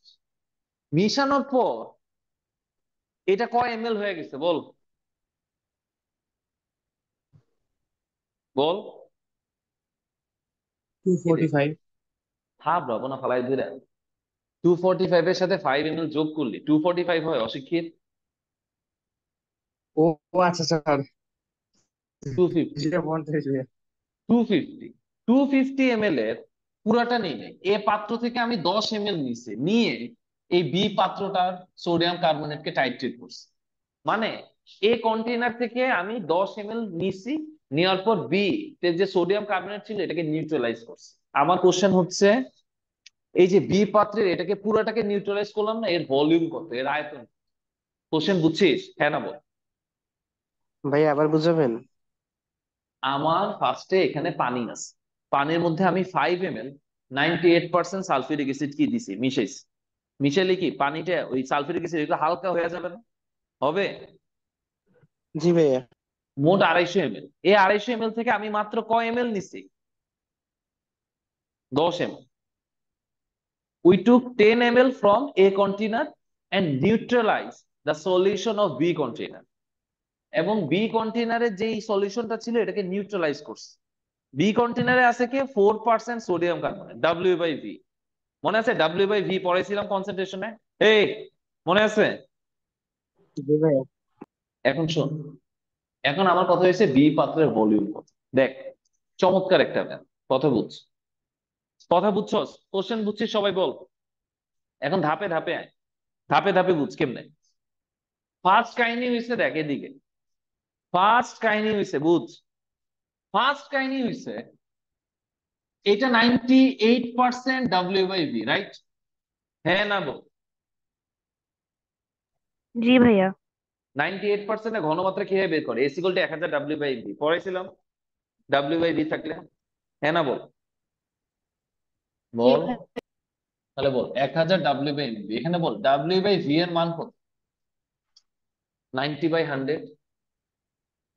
মিশানোর পর এটা কয় এম এল হয়ে গেছে বল? বল। 245 ফালাই টু ফর্টি ফাইভ এর সাথে ফাইভ এম যোগ টু ফর্টি ফাইভ হয় অশিক্ষিত। ও আচ্ছা sir two fifty two fifty two fifty M L এর পুরাটা নেই এ পাত্র থেকে আমি দশ এম এল নিছি নিয়ে এই বি পাত্রটার সোডিয়াম কার্বনেটকে টাইট্রেট করছি। মানে এ কন্টেনার থেকে আমি দশ এম এল নিছি নেওয়ার পর বি তে যে সোডিয়াম কার্বনেট ছিল এটাকে নিউট্রালাইজ করছি। আমার কোশ্চেন হচ্ছে এই যে বি পাত্রের এটাকে পুরাটাকে নিউট্রালাইজ করলাম না? এর ভলিউম কত? এর আয়তন কোশ্চেন বুঝছিস? হ্যাঁ না বল? ভাই আবার বুঝাবেন? আমার ফার্স্টে এখানে পানি আছে। পানির মধ্যে আমি five M L ninety eight percent sulphuric acid কি দিছি? মিশাইছি। মিশাইলে কি? পানিটা ওই সালফিউরিক অ্যাসিড এগুলো হালকা হয়ে যাবে না? হবে? জি ভাইয়া। মোট আড়াইশো এম এল এই আড়াইশো এম এল থেকে আমি মাত্র কয় এম এল নিছি? দশ M we took ten M L from A container and neutralise the solution of B container এবং বি কন্টেনারের যেই সলিউশনটা ছিল এটাকে নিউট্রালাইজ করছে। বি কন্টেনারে আছে কি? Four percent sodium carbonate W by V মনে আছে? ডাব্লিউ বাই ভি পড়াইছিলাম কনসেন্ট্রেশনে এই মনে আছে? এখন শোন এখন আমার কথা হয়েছে বি পাত্রের ভলিউম কত। দেখ চমৎকার একটা কথা বুঝ কথা বুঝছস? কোশ্চেন বুঝছিস সবাই বল। এখন ধাপে ধাপে আয়। ধাপে ধাপে বুঝ কেমনে? ফার্স্ট কাহিনী হয়েছে দেখ এদিকে। ফার্স্ট কাহিনী হয়েছে বুঝ। ফার্স্ট কাহিনী হয়েছে এটা ninety eight percent W by V right হ্যাঁ না বল? জি ভাইয়া। নাইনটি এইট পার্সেন্ট ঘনমাত্রা কীভাবে বের করে? এস ইকুয়াল এক হাজার ডাব্লিউ বাই ভি পড়াইছিলাম। ডাব্লিউ বাই ভি থাকলে। হ্যাঁ না বল? বল। তাহলে বল এক হাজার ডাব্লিউ বাই ভি এখানে বল ডাব্লিউ বাই ভি এর মান কত? নাইনটি বাই হান্ড্রেড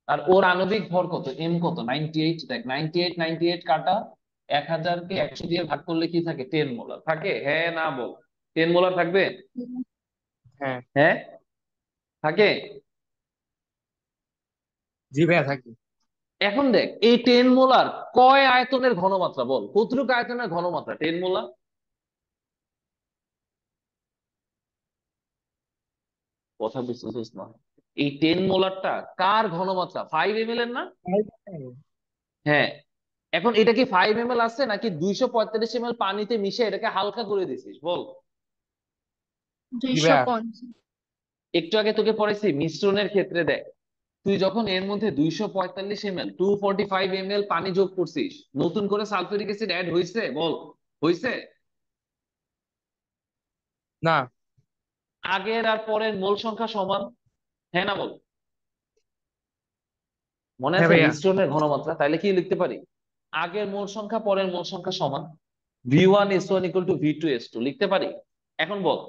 আর ওর আণবিক ভর কত? এম কত? নাইনটি এইট দেখ নাইনটি এইট নাইনটি এইট কাটা এক হাজারকে একশো দিয়ে ভাগ করলে কি থাকে? টেন মোলার থাকে? হ্যাঁ না বল। টেন মোলার থাকবে? হ্যাঁ। হ্যাঁ? থাকে? জি ভাইয়া থাকি। এখন দেখ এই টেন মোলার কয় আয়তনের ঘনমাত্রা বল? কতটুকু আয়তনের ঘনমাত্রা? টেন মোলার কথা বুঝতেছিস না? এই টেন মোলারটা কার ঘনমাত্রা? ফাইভ এম এর না? হ্যাঁ। এখন এটা কি ফাইভ এম এল আছে নাকি দুইশো পঁয়তাল্লিশ এম এল পানিতে মিশে এটাকে হালকা করে দিছিস বল। একটু আগে তোকে পড়াইছি মিশ্রণের ক্ষেত্রে দেখ। তুই যখন এর মধ্যে দুইশো পঁয়তাল্লিশ M L two forty five M L পানি যোগ করছিস নতুন করে সালফিউরিক অ্যাসিড অ্যাড হয়েছে বল হয়েছে না। আগের আর পরের মোল সংখ্যা সমান? হ্যাঁ না বল? মনে হ্যাঁ আছে মিশ্রণের ঘনমাত্রা? তাহলে কি লিখতে পারি? আগের মোল সংখ্যা পরের মোল সংখ্যা সমান? V one S one equal to V two S two লিখতে পারি? এখন বল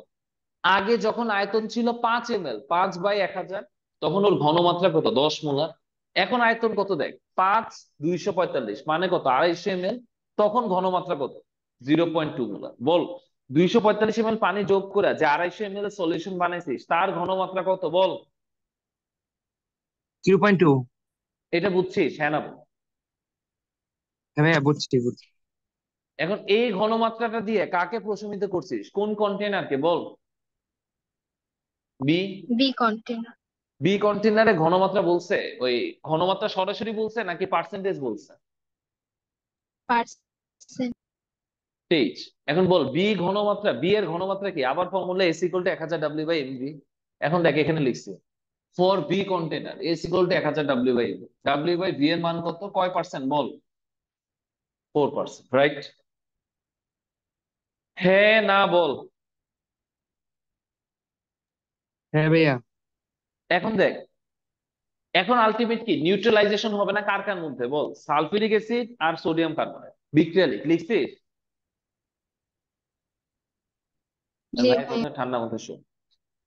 আগে যখন আয়তন ছিল পাঁচ এম এল পাঁচ বাই এক হাজার তখন ওর ঘনমাত্রা কত? দশ মোলার এখন আয়তন কত দেখ? পাঁচ দুইশো পঁয়তাল্লিশ। মানে কত? আড়াইশো এম এল তখন ঘনমাত্রা কত? জিরো পয়েন্ট টু মোলার বল দুইশো পঁয়তাল্লিশ এম এল পানি যোগ করে যে আড়াইশো এম এল সলিউশন বানাইছিস তার ঘনমাত্রা কত? বল। Zero point two. এটা বুঝছিস? হ্যাঁ না বল? হ্যাঁ বুঝছি বুঝছি। এখন এই ঘনমাত্রাটা দিয়ে কাকে প্রশমিত করছিস? কোন কন্টেনারকে বল। বি বি কন্টেনার বি কন্টেনারে ঘনমাত্রা বলছে ওই ঘনমাত্রা সরাসরি বলছে নাকি পার্সেন্টেজ বলছে? পার্সেন্ট তেইশ এখন বল বি ঘনমাত্রা বি এর ঘনমাত্রা কি? আবার ফর্মুলা এস ইকুয়াল টু এক হাজার ডাব্লিউ বাই এমভি এখন দেখ এখানে লিখছি। For B container S equal to এক হাজার W by W by V এর মান কত? কয় পার্সেন্ট বল। ফোর পার্সেন্ট রাইট হ্যাঁ না বল। হ্যাঁ ভাইয়া। এখন দেখ এখন আলটিমেট কি? নিউট্রালাইজেশন হবে না কার কার মধ্যে? বল সালফিউরিক অ্যাসিড আর সোডিয়াম কার্বনেট বিক্রিয়া লিখ লিখছিস ঠান্ডা মাথায় শোন।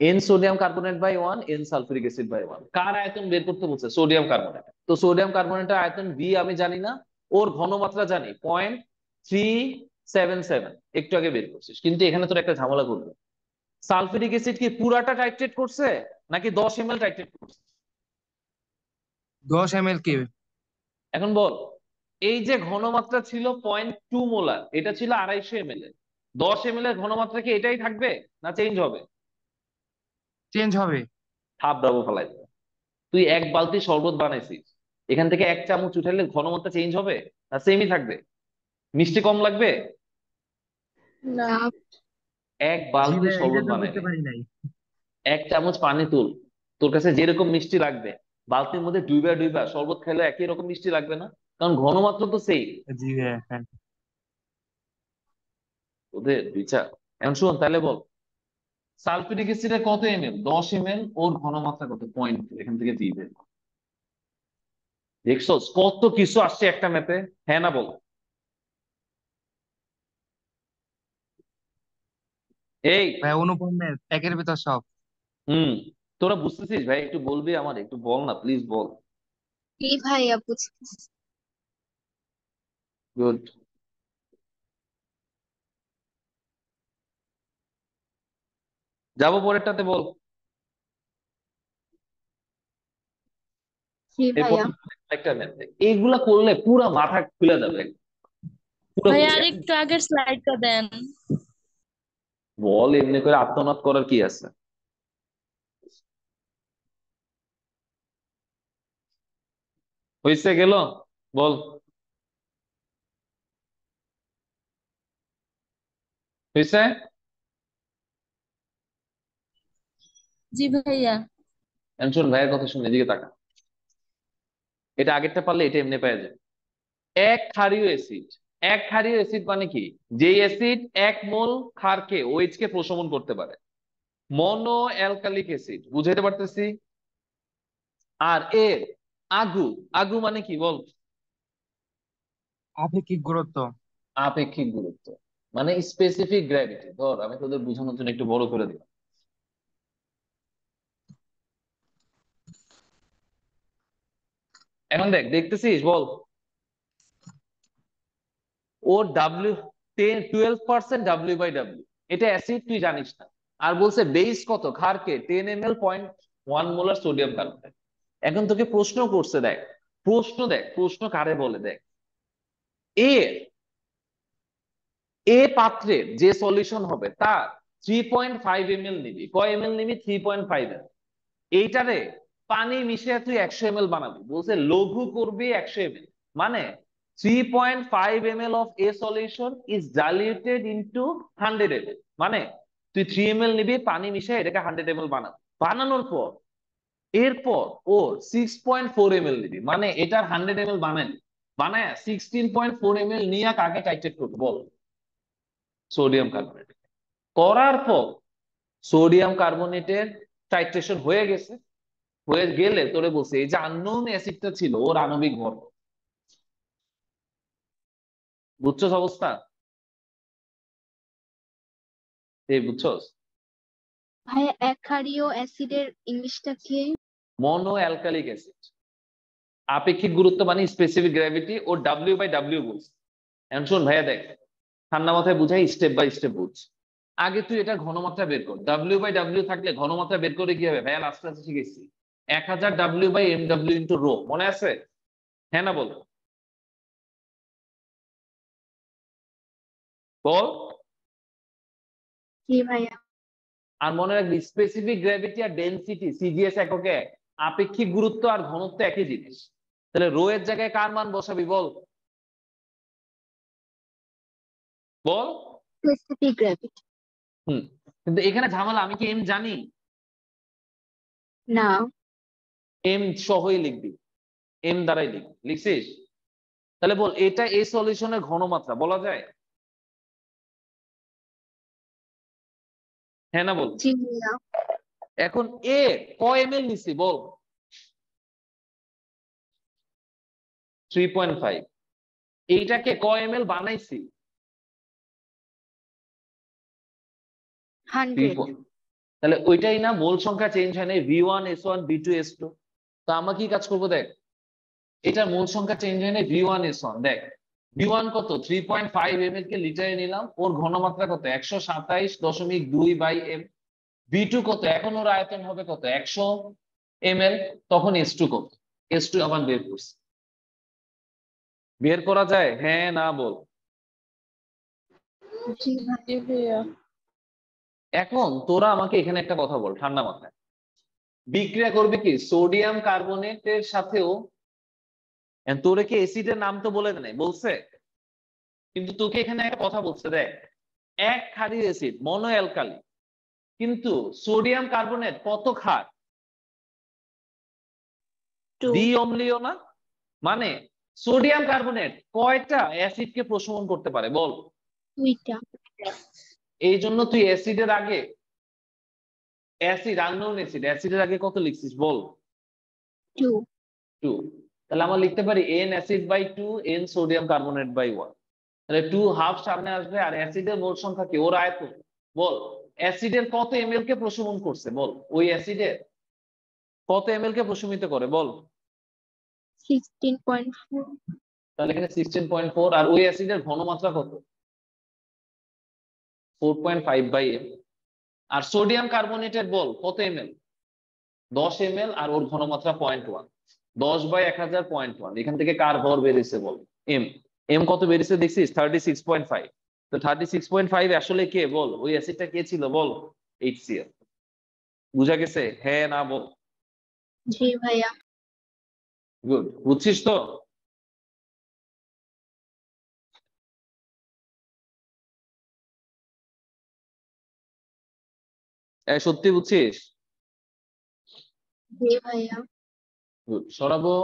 N sodium carbonate by one N sulphuric acid by one কার আয়তন বের করতে বলছে? সোডিয়াম কার্বনেট তো সোডিয়াম কার্বনেটের আয়তন বি আমি জানি না ওর ঘনমাত্রা জানি পয়েন্ট থ্রি সেভেন সেভেন একটু আগে বের করছিস। কিন্তু এখানে তোর একটা ঝামেলা করবে। সালফিউরিক অ্যাসিড কি পুরাটা টাইট্রেট করছে নাকি দশ এম এল টাইট্রেট করছে? দশ এম এল কে? এখন বল এই যে ঘনমাত্রা ছিল পয়েন্ট টু মোলার এটা ছিল আড়াইশো এম এল এর। দশ এম এল এর ঘনমাত্রা কি এটাই থাকবে না চেঞ্জ হবে? চেঞ্জ হবে। থাপ ডাবো ফেলাই দেবে। তুই এক বালতি শরবত বানাইছিস এখান থেকে এক চামচ উঠালে ঘনমাত্রা চেঞ্জ হবে না সেমই থাকবে? মিষ্টি কম লাগবে? না। এক বালতি শরবত বানাই এক চামচ পানি তুল। তোর কাছে যেরকম মিষ্টি লাগবে। বালতির মধ্যে ডুইবা ডুইবা শরবত খেলে একই রকম মিষ্টি লাগবে না? কারণ ঘনমাত্রা তো সেই। জি হ্যাঁ। ওদের বিচার। এখন শোন তাহলে বল। সালফিউরিক অ্যাসিডের কত এম এল দশ এম এল ওর ঘনমাত্রা কত? পয়েন্ট এখান থেকে দিয়ে কর। কত কিছু আসছে একটা ম্যাপে? হ্যাঁ না বল। এই ভাই অনুপমের প্যাকের ভিতর সব। হুম তোরা বুঝতেছিস ভাই একটু বলবি আমার একটু বল না প্লিজ বল। জি ভাইয়া বুঝতেছি? গুড যাব পরেরটাতে বল। জি এরপর ভাইয়া? একটা এইগুলা করলে পুরা মাথা খুলে যাবে। পুরো ভাইয়া আর একটু আগের স্লাইডটা দেন। বল এমনি করে আত্মনাদ করার কি আছে? হয়েছে গেল? বল। হয়েছে জি ভাইয়া। এখন শোন ভাইয়ের কথা শুনে এদিকে তাকা এটা আগেরটা পারলে এটা এমনি পাওয়া যায়। এক ক্ষারীয় অ্যাসিড এক ক্ষারীয় অ্যাসিড মানে কি? যে অ্যাসিড এক মোল ক্ষারকে OH কে প্রশমন করতে পারে। মনো অ্যালকালিক অ্যাসিড বুঝাইতে পারতেছি? আর এর আগু আগু মানে কি বল? আপেক্ষিক গুরুত্ব। আপেক্ষিক গুরুত্ব। মানে স্পেসিফিক গ্র্যাভিটি ধর আমি তোদের বোঝানোর জন্য একটু বড় করে দিলাম। এখন দেখ দেখতেছিস? বল। ও W twelve percent W by W এটা অ্যাসিড তুই জানিস না। আর বলছে বেস কত? ক্ষারকে ten M L point one molar sodium carbonate এখন তোকে প্রশ্ন করছে, দেখ। প্রশ্ন দেখ, প্রশ্ন কারে বলে, দেখ। এ এ পাত্রের যে সলিউশন হবে, তার three point five M L নিবি। কয় এম এল নিবি? থ্রি পয়েন্ট ফাইভ এম এইটারে পানি মিশিয়ে তুই একশো এম এল বানাবি। বলছে লঘু করবি একশো এম এল মানে three point five M L of a solution is diluted into hundred M মানে তুই থ্রি এম এল নিবি, পানি মিশিয়ে এটাকে হান্ড্রেড এম এল বানাবি। বানানোর পর, এরপর ও সিক্স পয়েন্ট ফোর এম নিবি। মানে এটার হান্ড্রেড এম এল বানায় বানায় sixteen point four M L নিয়ে কাকে টাইটেট করবে বল? সোডিয়াম কার্বনেট করার পর সোডিয়াম কার্বনেটের টাইট্রেশন হয়ে গেছে। হয়ে গেলে তোরে বলছে, এই যে আননোন অ্যাসিডটা ছিল, ওর আণবিক ভর। বুঝছস অবস্থা? এই বুঝছস? ভাইয়া একহারিও অ্যাসিডের ইংলিশটা কি? Mono alkalic acid. আপেক্ষিক গুরুত্ব মানে স্পেসিফিক গ্র্যাভিটি ও ডাব্লিউ বাই ডাব্লিউ বলছে এখন শোন ভাইয়া দেখ ঠান্ডা মাথায় বুঝাই স্টেপ বাই স্টেপ বুঝ আগে তুই এটা ঘনমাত্রা বের কর। ডাব্লিউ বাই ডাব্লিউ থাকলে ঘনমাত্রা বের করে কি হবে? ভাইয়া আস্তে আস্তে শিখেছি। এক হাজার W by M W into rho মনে আছে? হ্যাঁ না বল? বল। জি ভাইয়া? আর মনে রাখবি স্পেসিফিক গ্র্যাভিটি আর ডেনসিটি সিজিএস এককে আপেক্ষিক গুরুত্ব আর ঘনত্ব একই জিনিস। তাহলে রো এর জায়গায় কার মান বসাবি বল? বল। স্পেসিফিক গ্র্যাভিটি হুম কিন্তু এখানে ঝামেলা আমি কি এম জানি? না। এম সহই লিখবি। এম দ্বারাই লিখবি লিখছিস? তাহলে বল এটা এই সলিউশনের ঘনমাত্রা বলা যায়? হ্যাঁ না বল? এখন এ ক এম এল নিছি বল? থ্রি পয়েন্ট ফাইভ এইটাকে ক এম এল বানাইছি? তাহলে ওইটাই না মোল সংখ্যা চেঞ্জ হয় নাই V one S one V two S two তো আমরা কি কাজ করব দেখ? এটার মোল সংখ্যা চেঞ্জ হয় নাই ভি ওয়ান এস ওয়ান দেখ। ভি ওয়ান কত? Three point five M L কে লিটারে নিলাম। ওর ঘনমাত্রা কত? একশো সাতাইশ দশমিক দুই বাই এম ভি টু কত? এখন ওর আয়তন হবে কত? একশো এম এল তখন এস টু কত? এস টু আবার বের করছি। বের করা যায়? হ্যাঁ না বল। এখন তোরা আমাকে এখানে একটা কথা বল ঠান্ডা মাথায়। বিক্রিয়া করবে কি? সোডিয়াম কার্বনেটের সাথেও তোরে কি অ্যাসিডের নাম তো বলে দেয় বলছে? কিন্তু তোকে এখানে একটা কথা বলছে দেখ এক ক্ষারীয় অ্যাসিড মনো অ্যালকালি কিন্তু সোডিয়াম কার্বনেট কত ক্ষার দ্বি অম্লীয় না? মানে সোডিয়াম কার্বনেট কয়টা অ্যাসিডকে প্রশমন করতে পারে বল? দুইটা। এই জন্য তুই অ্যাসিডের আগে অ্যাসিড আননোন অ্যাসিড অ্যাসিডের আগে কত লিখছিস বল? টু টু তাহলে আমরা লিখতে পারি N acid by two N sodium carbonate by one তাহলে টু হাফ সামনে আসবে আর অ্যাসিডের মোট সংখ্যা কি? ওর আয়তন। বল অ্যাসিডের কত এম কে প্রশমন করছে? বল ওই অ্যাসিডের কত এম কে প্রশমিত করে? বল। সিক্সটিন পয়েন্ট ফোর তাহলে এখানে সিক্সটিন পয়েন্ট ফোর আর ওই অ্যাসিডের ঘনমাত্রা কত? Four point five by M R sodium কার্বনেটের বল কত এম এল দশ এম আর ওর ঘনমাত্রা পয়েন্ট ওয়ান দশ বাই এক হাজার পয়েন্ট ওয়ান এখান থেকে কার ভর বেরিয়েছে বল? এম এম কত বেরিয়েছে দেখছিস? থার্টি সিক্স পয়েন্ট ফাইভ তো থার্টি সিক্স পয়েন্ট ফাইভ আসলে কে বল? ওই অ্যাসিডটা কে ছিল বল? এইচ সি এল বুঝা গেছে? হ্যাঁ না বল? জি ভাইয়া। গুড বুঝছিস তো? সত্যি বুঝছিস? জি ভাইয়া। গুড সরাবো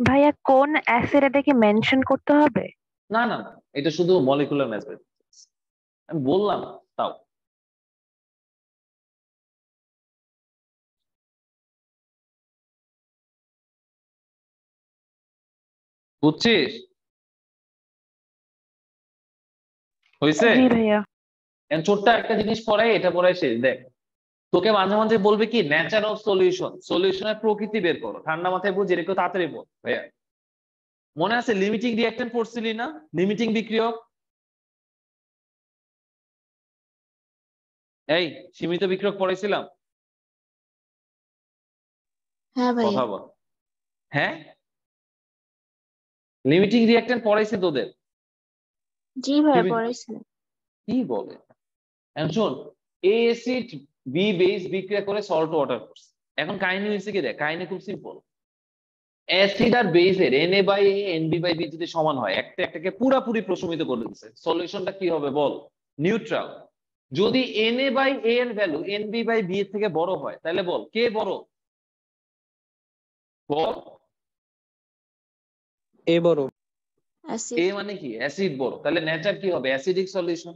ভাইয়া কোন অ্যাসিড এটাকে মেনশন করতে হবে? না না এটা শুধু মলিকুলার ম্যাথমেটিক্স আমি বললাম তাও। বুঝছিস? হয়েছে ছোট্ট একটা জিনিস পড়াই এটা পড়াই শেষ দেখ। তোকে মাঝে মাঝে বলবে কি ন্যাচার অফ সলিউশন সলিউশনের প্রকৃতি বের করো। ঠান্ডা মাথায় বুঝি একটু তাড়াতাড়ি বল ভাইয়া। মনে আছে লিমিটিং রিঅ্যাকট্যান্ট পড়ছিলি না? লিমিটিং বিক্রিয়ক? এই সীমিত বিক্রিয়ক পড়াইছিলাম। হ্যাঁ ভাইয়া কথা বল। হ্যাঁ? লিমিটিং রিঅ্যাকট্যান্ট পড়াইছে তোদের? জি ভাইয়া তুমি- পড়াইছিলেন কি বলে? এখন শোন এ অ্যাসিড বি বেস বিক্রিয়া করে সল্ট ওয়াটার করছে। এখন কাহিনী হয়েছে কি দেখ কাহিনী খুব সিম্পল অ্যাসিড আর বেসের N A by A N B by B যদি সমান হয় একটা একটাকে পুরাপুরি প্রশমিত করে দিচ্ছে। সলিউশনটা কি হবে বল? নিউট্রাল যদি এন এ বাই এ এর value N B by B এর থেকে বড় হয় তাহলে বল কে বড়? বল। এ বড়। অ্যাসিড এ মানে কি? অ্যাসিড বড়। তাহলে নেচার কি হবে? অ্যাসিডিক সলিউশন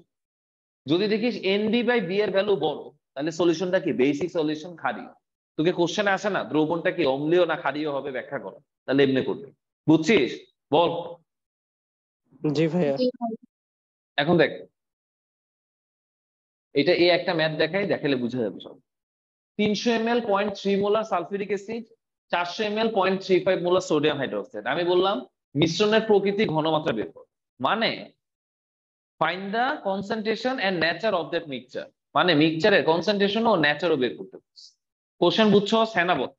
যদি দেখিস এনবি বাই বি এর ভ্যালু বড় তাহলে সলিউশনটা কি? বেসিক সলিউশন ক্ষারীয় তোকে কোশ্চেনে আসে না দ্রবণটা কি অম্লীয় না ক্ষারীয় হবে? ব্যাখ্যা করো। তাহলে এমনি করবে। বুঝছিস? বল। জি ভাইয়া। এখন দেখ। এটা এই একটা ম্যাথ দেখাই দেখালে বুঝা যাবে সব। তিনশো M L point three molar sulphuric acid চারশো M L point three five molar sodium hydroxide আমি বললাম মিশ্রণের প্রকৃতি ঘনমাত্রা বের কর। মানে find the concentration and nature of that mixture মানে মিক্সচারের কনসেন্ট্রেশন ও ন্যাচারও বের করতে পারছি। কোশ্চেন বুঝছ সেনাবত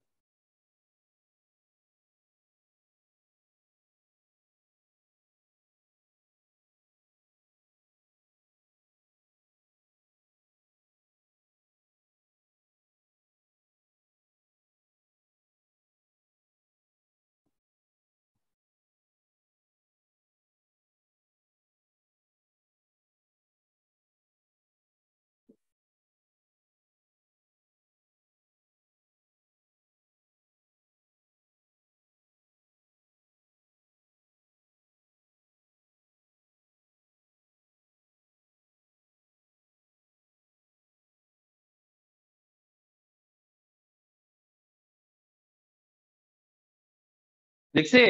দেখছে?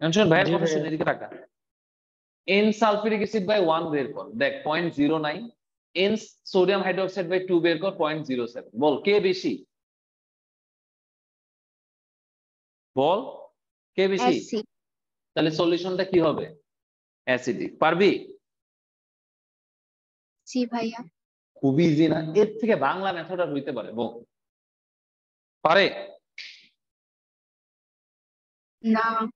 শোন ভাইয়ের কথা শুনে এদিকে টাকা N sulphuric acid by one বের কর। দেখ point zero nine N sodium hydroxide by two বের কর পয়েন্ট জিরো সেভেন বল কে বেশি? বল কে বেশি? তাহলে সলিউশনটা কি হবে? অ্যাসিডিক পারবি? জি ভাইয়া। খুবই ইজি না। এর থেকে বাংলা মেথড আর হইতে পারে। বল। পারে? না।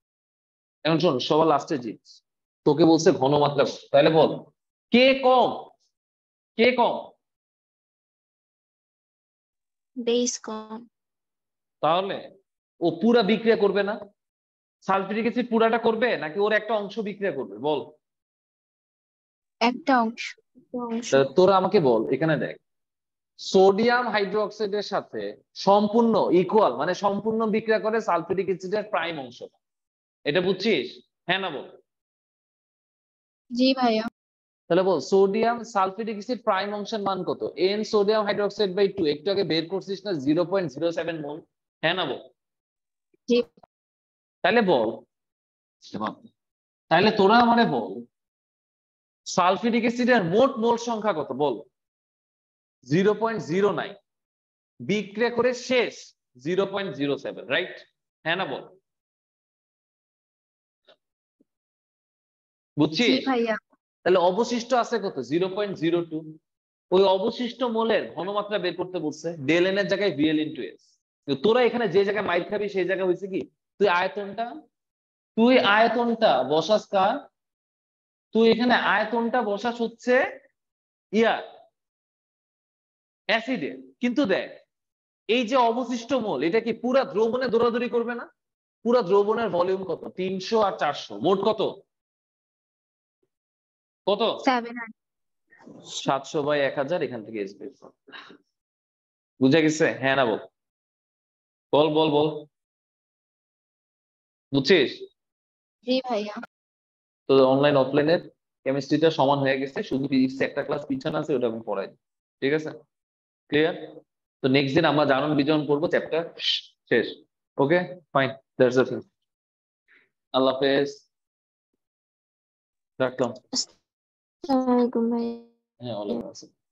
এখন শোন সবার লাস্টে জিনিস তোকে বলছে ঘনমাত্রা কত। তাহলে বল কে কম? কে কম? বেস কম। তাহলে ও পুরা বিক্রিয়া করবে না? সালফিউরিক অ্যাসিড পুরাটা করবে নাকি ওর একটা অংশ বিক্রিয়া করবে? বল। একটা অংশ। তোরা আমাকে বল এখানে দেখ। সোডিয়াম হাইড্রোক্সাইডের সাথে সম্পূর্ণ ইকুয়াল মানে সম্পূর্ণ বিক্রিয়া করে সালফিউরিক অ্যাসিডের প্রাইম অংশ এটা বুঝছিস? হ্যাঁ না বল? জি ভাইয়া। তাহলে বল সোডিয়াম সালফিউরিক অ্যাসিড প্রাইম অংশের মান কত? N sodium hydroxide by two একটু আগে বের করছিস না zero point zero seven mole হ্যাঁ না বল? জি। তাহলে বল। তাহলে তোরা আমারে বল সালফিউরিক অ্যাসিডের মোট মোল সংখ্যা কত? বল। জিরো পয়েন্ট জিরো নাইন বিক্রিয়া করে শেষ zero point zero seven right হ্যাঁ না বল? ভাইয়া। তাহলে অবশিষ্ট আছে কত? জিরো পয়েন্ট জিরো টু ওই অবশিষ্ট মোলের ঘনমাত্রা বের করতে বলছে ডেল এন এর জায়গায় ভিএল ইন্টু এস তোরা এখানে যে জায়গায় মাইর খাবি সেই জায়গায় হয়েছে কি? তুই আয়তনটা তুই আয়তনটা বসাস কার? তুই এখানে আয়তনটা বসাস হচ্ছে ইয়ার। অ্যাসিডের কিন্তু দেখ এই যে অবশিষ্ট মোল এটা কি পুরা দ্রবণে দৌড়াদৌড়ি করবে না? পুরা দ্রবণের ভলিউম কত? তিনশো আর চারশো। মোট কত? কত? সাতশো বাই এক হাজার এখান থেকে বুঝে গেছে? হ্যাঁ না বল। বল বল বল। বুঝছিস? জি ভাইয়া। তো অনলাইন অফলাইনের কেমিস্ট্রিটা সমান হয়ে গেছে। শুধু ফিজিক্স একটা ক্লাস পিছনে আছে ওটা আমি পড়াই। ঠিক আছে? ক্লিয়ার তো নেক্সট দিন আমরা জানন বিজন করব চ্যাপ্টার শেষ। ওকে ফাইন দ্যাটস দ্য আল্লাহ হাফেজ। রাখলাম। হ্যাঁ ওয়ালাইকুম আসসালাম।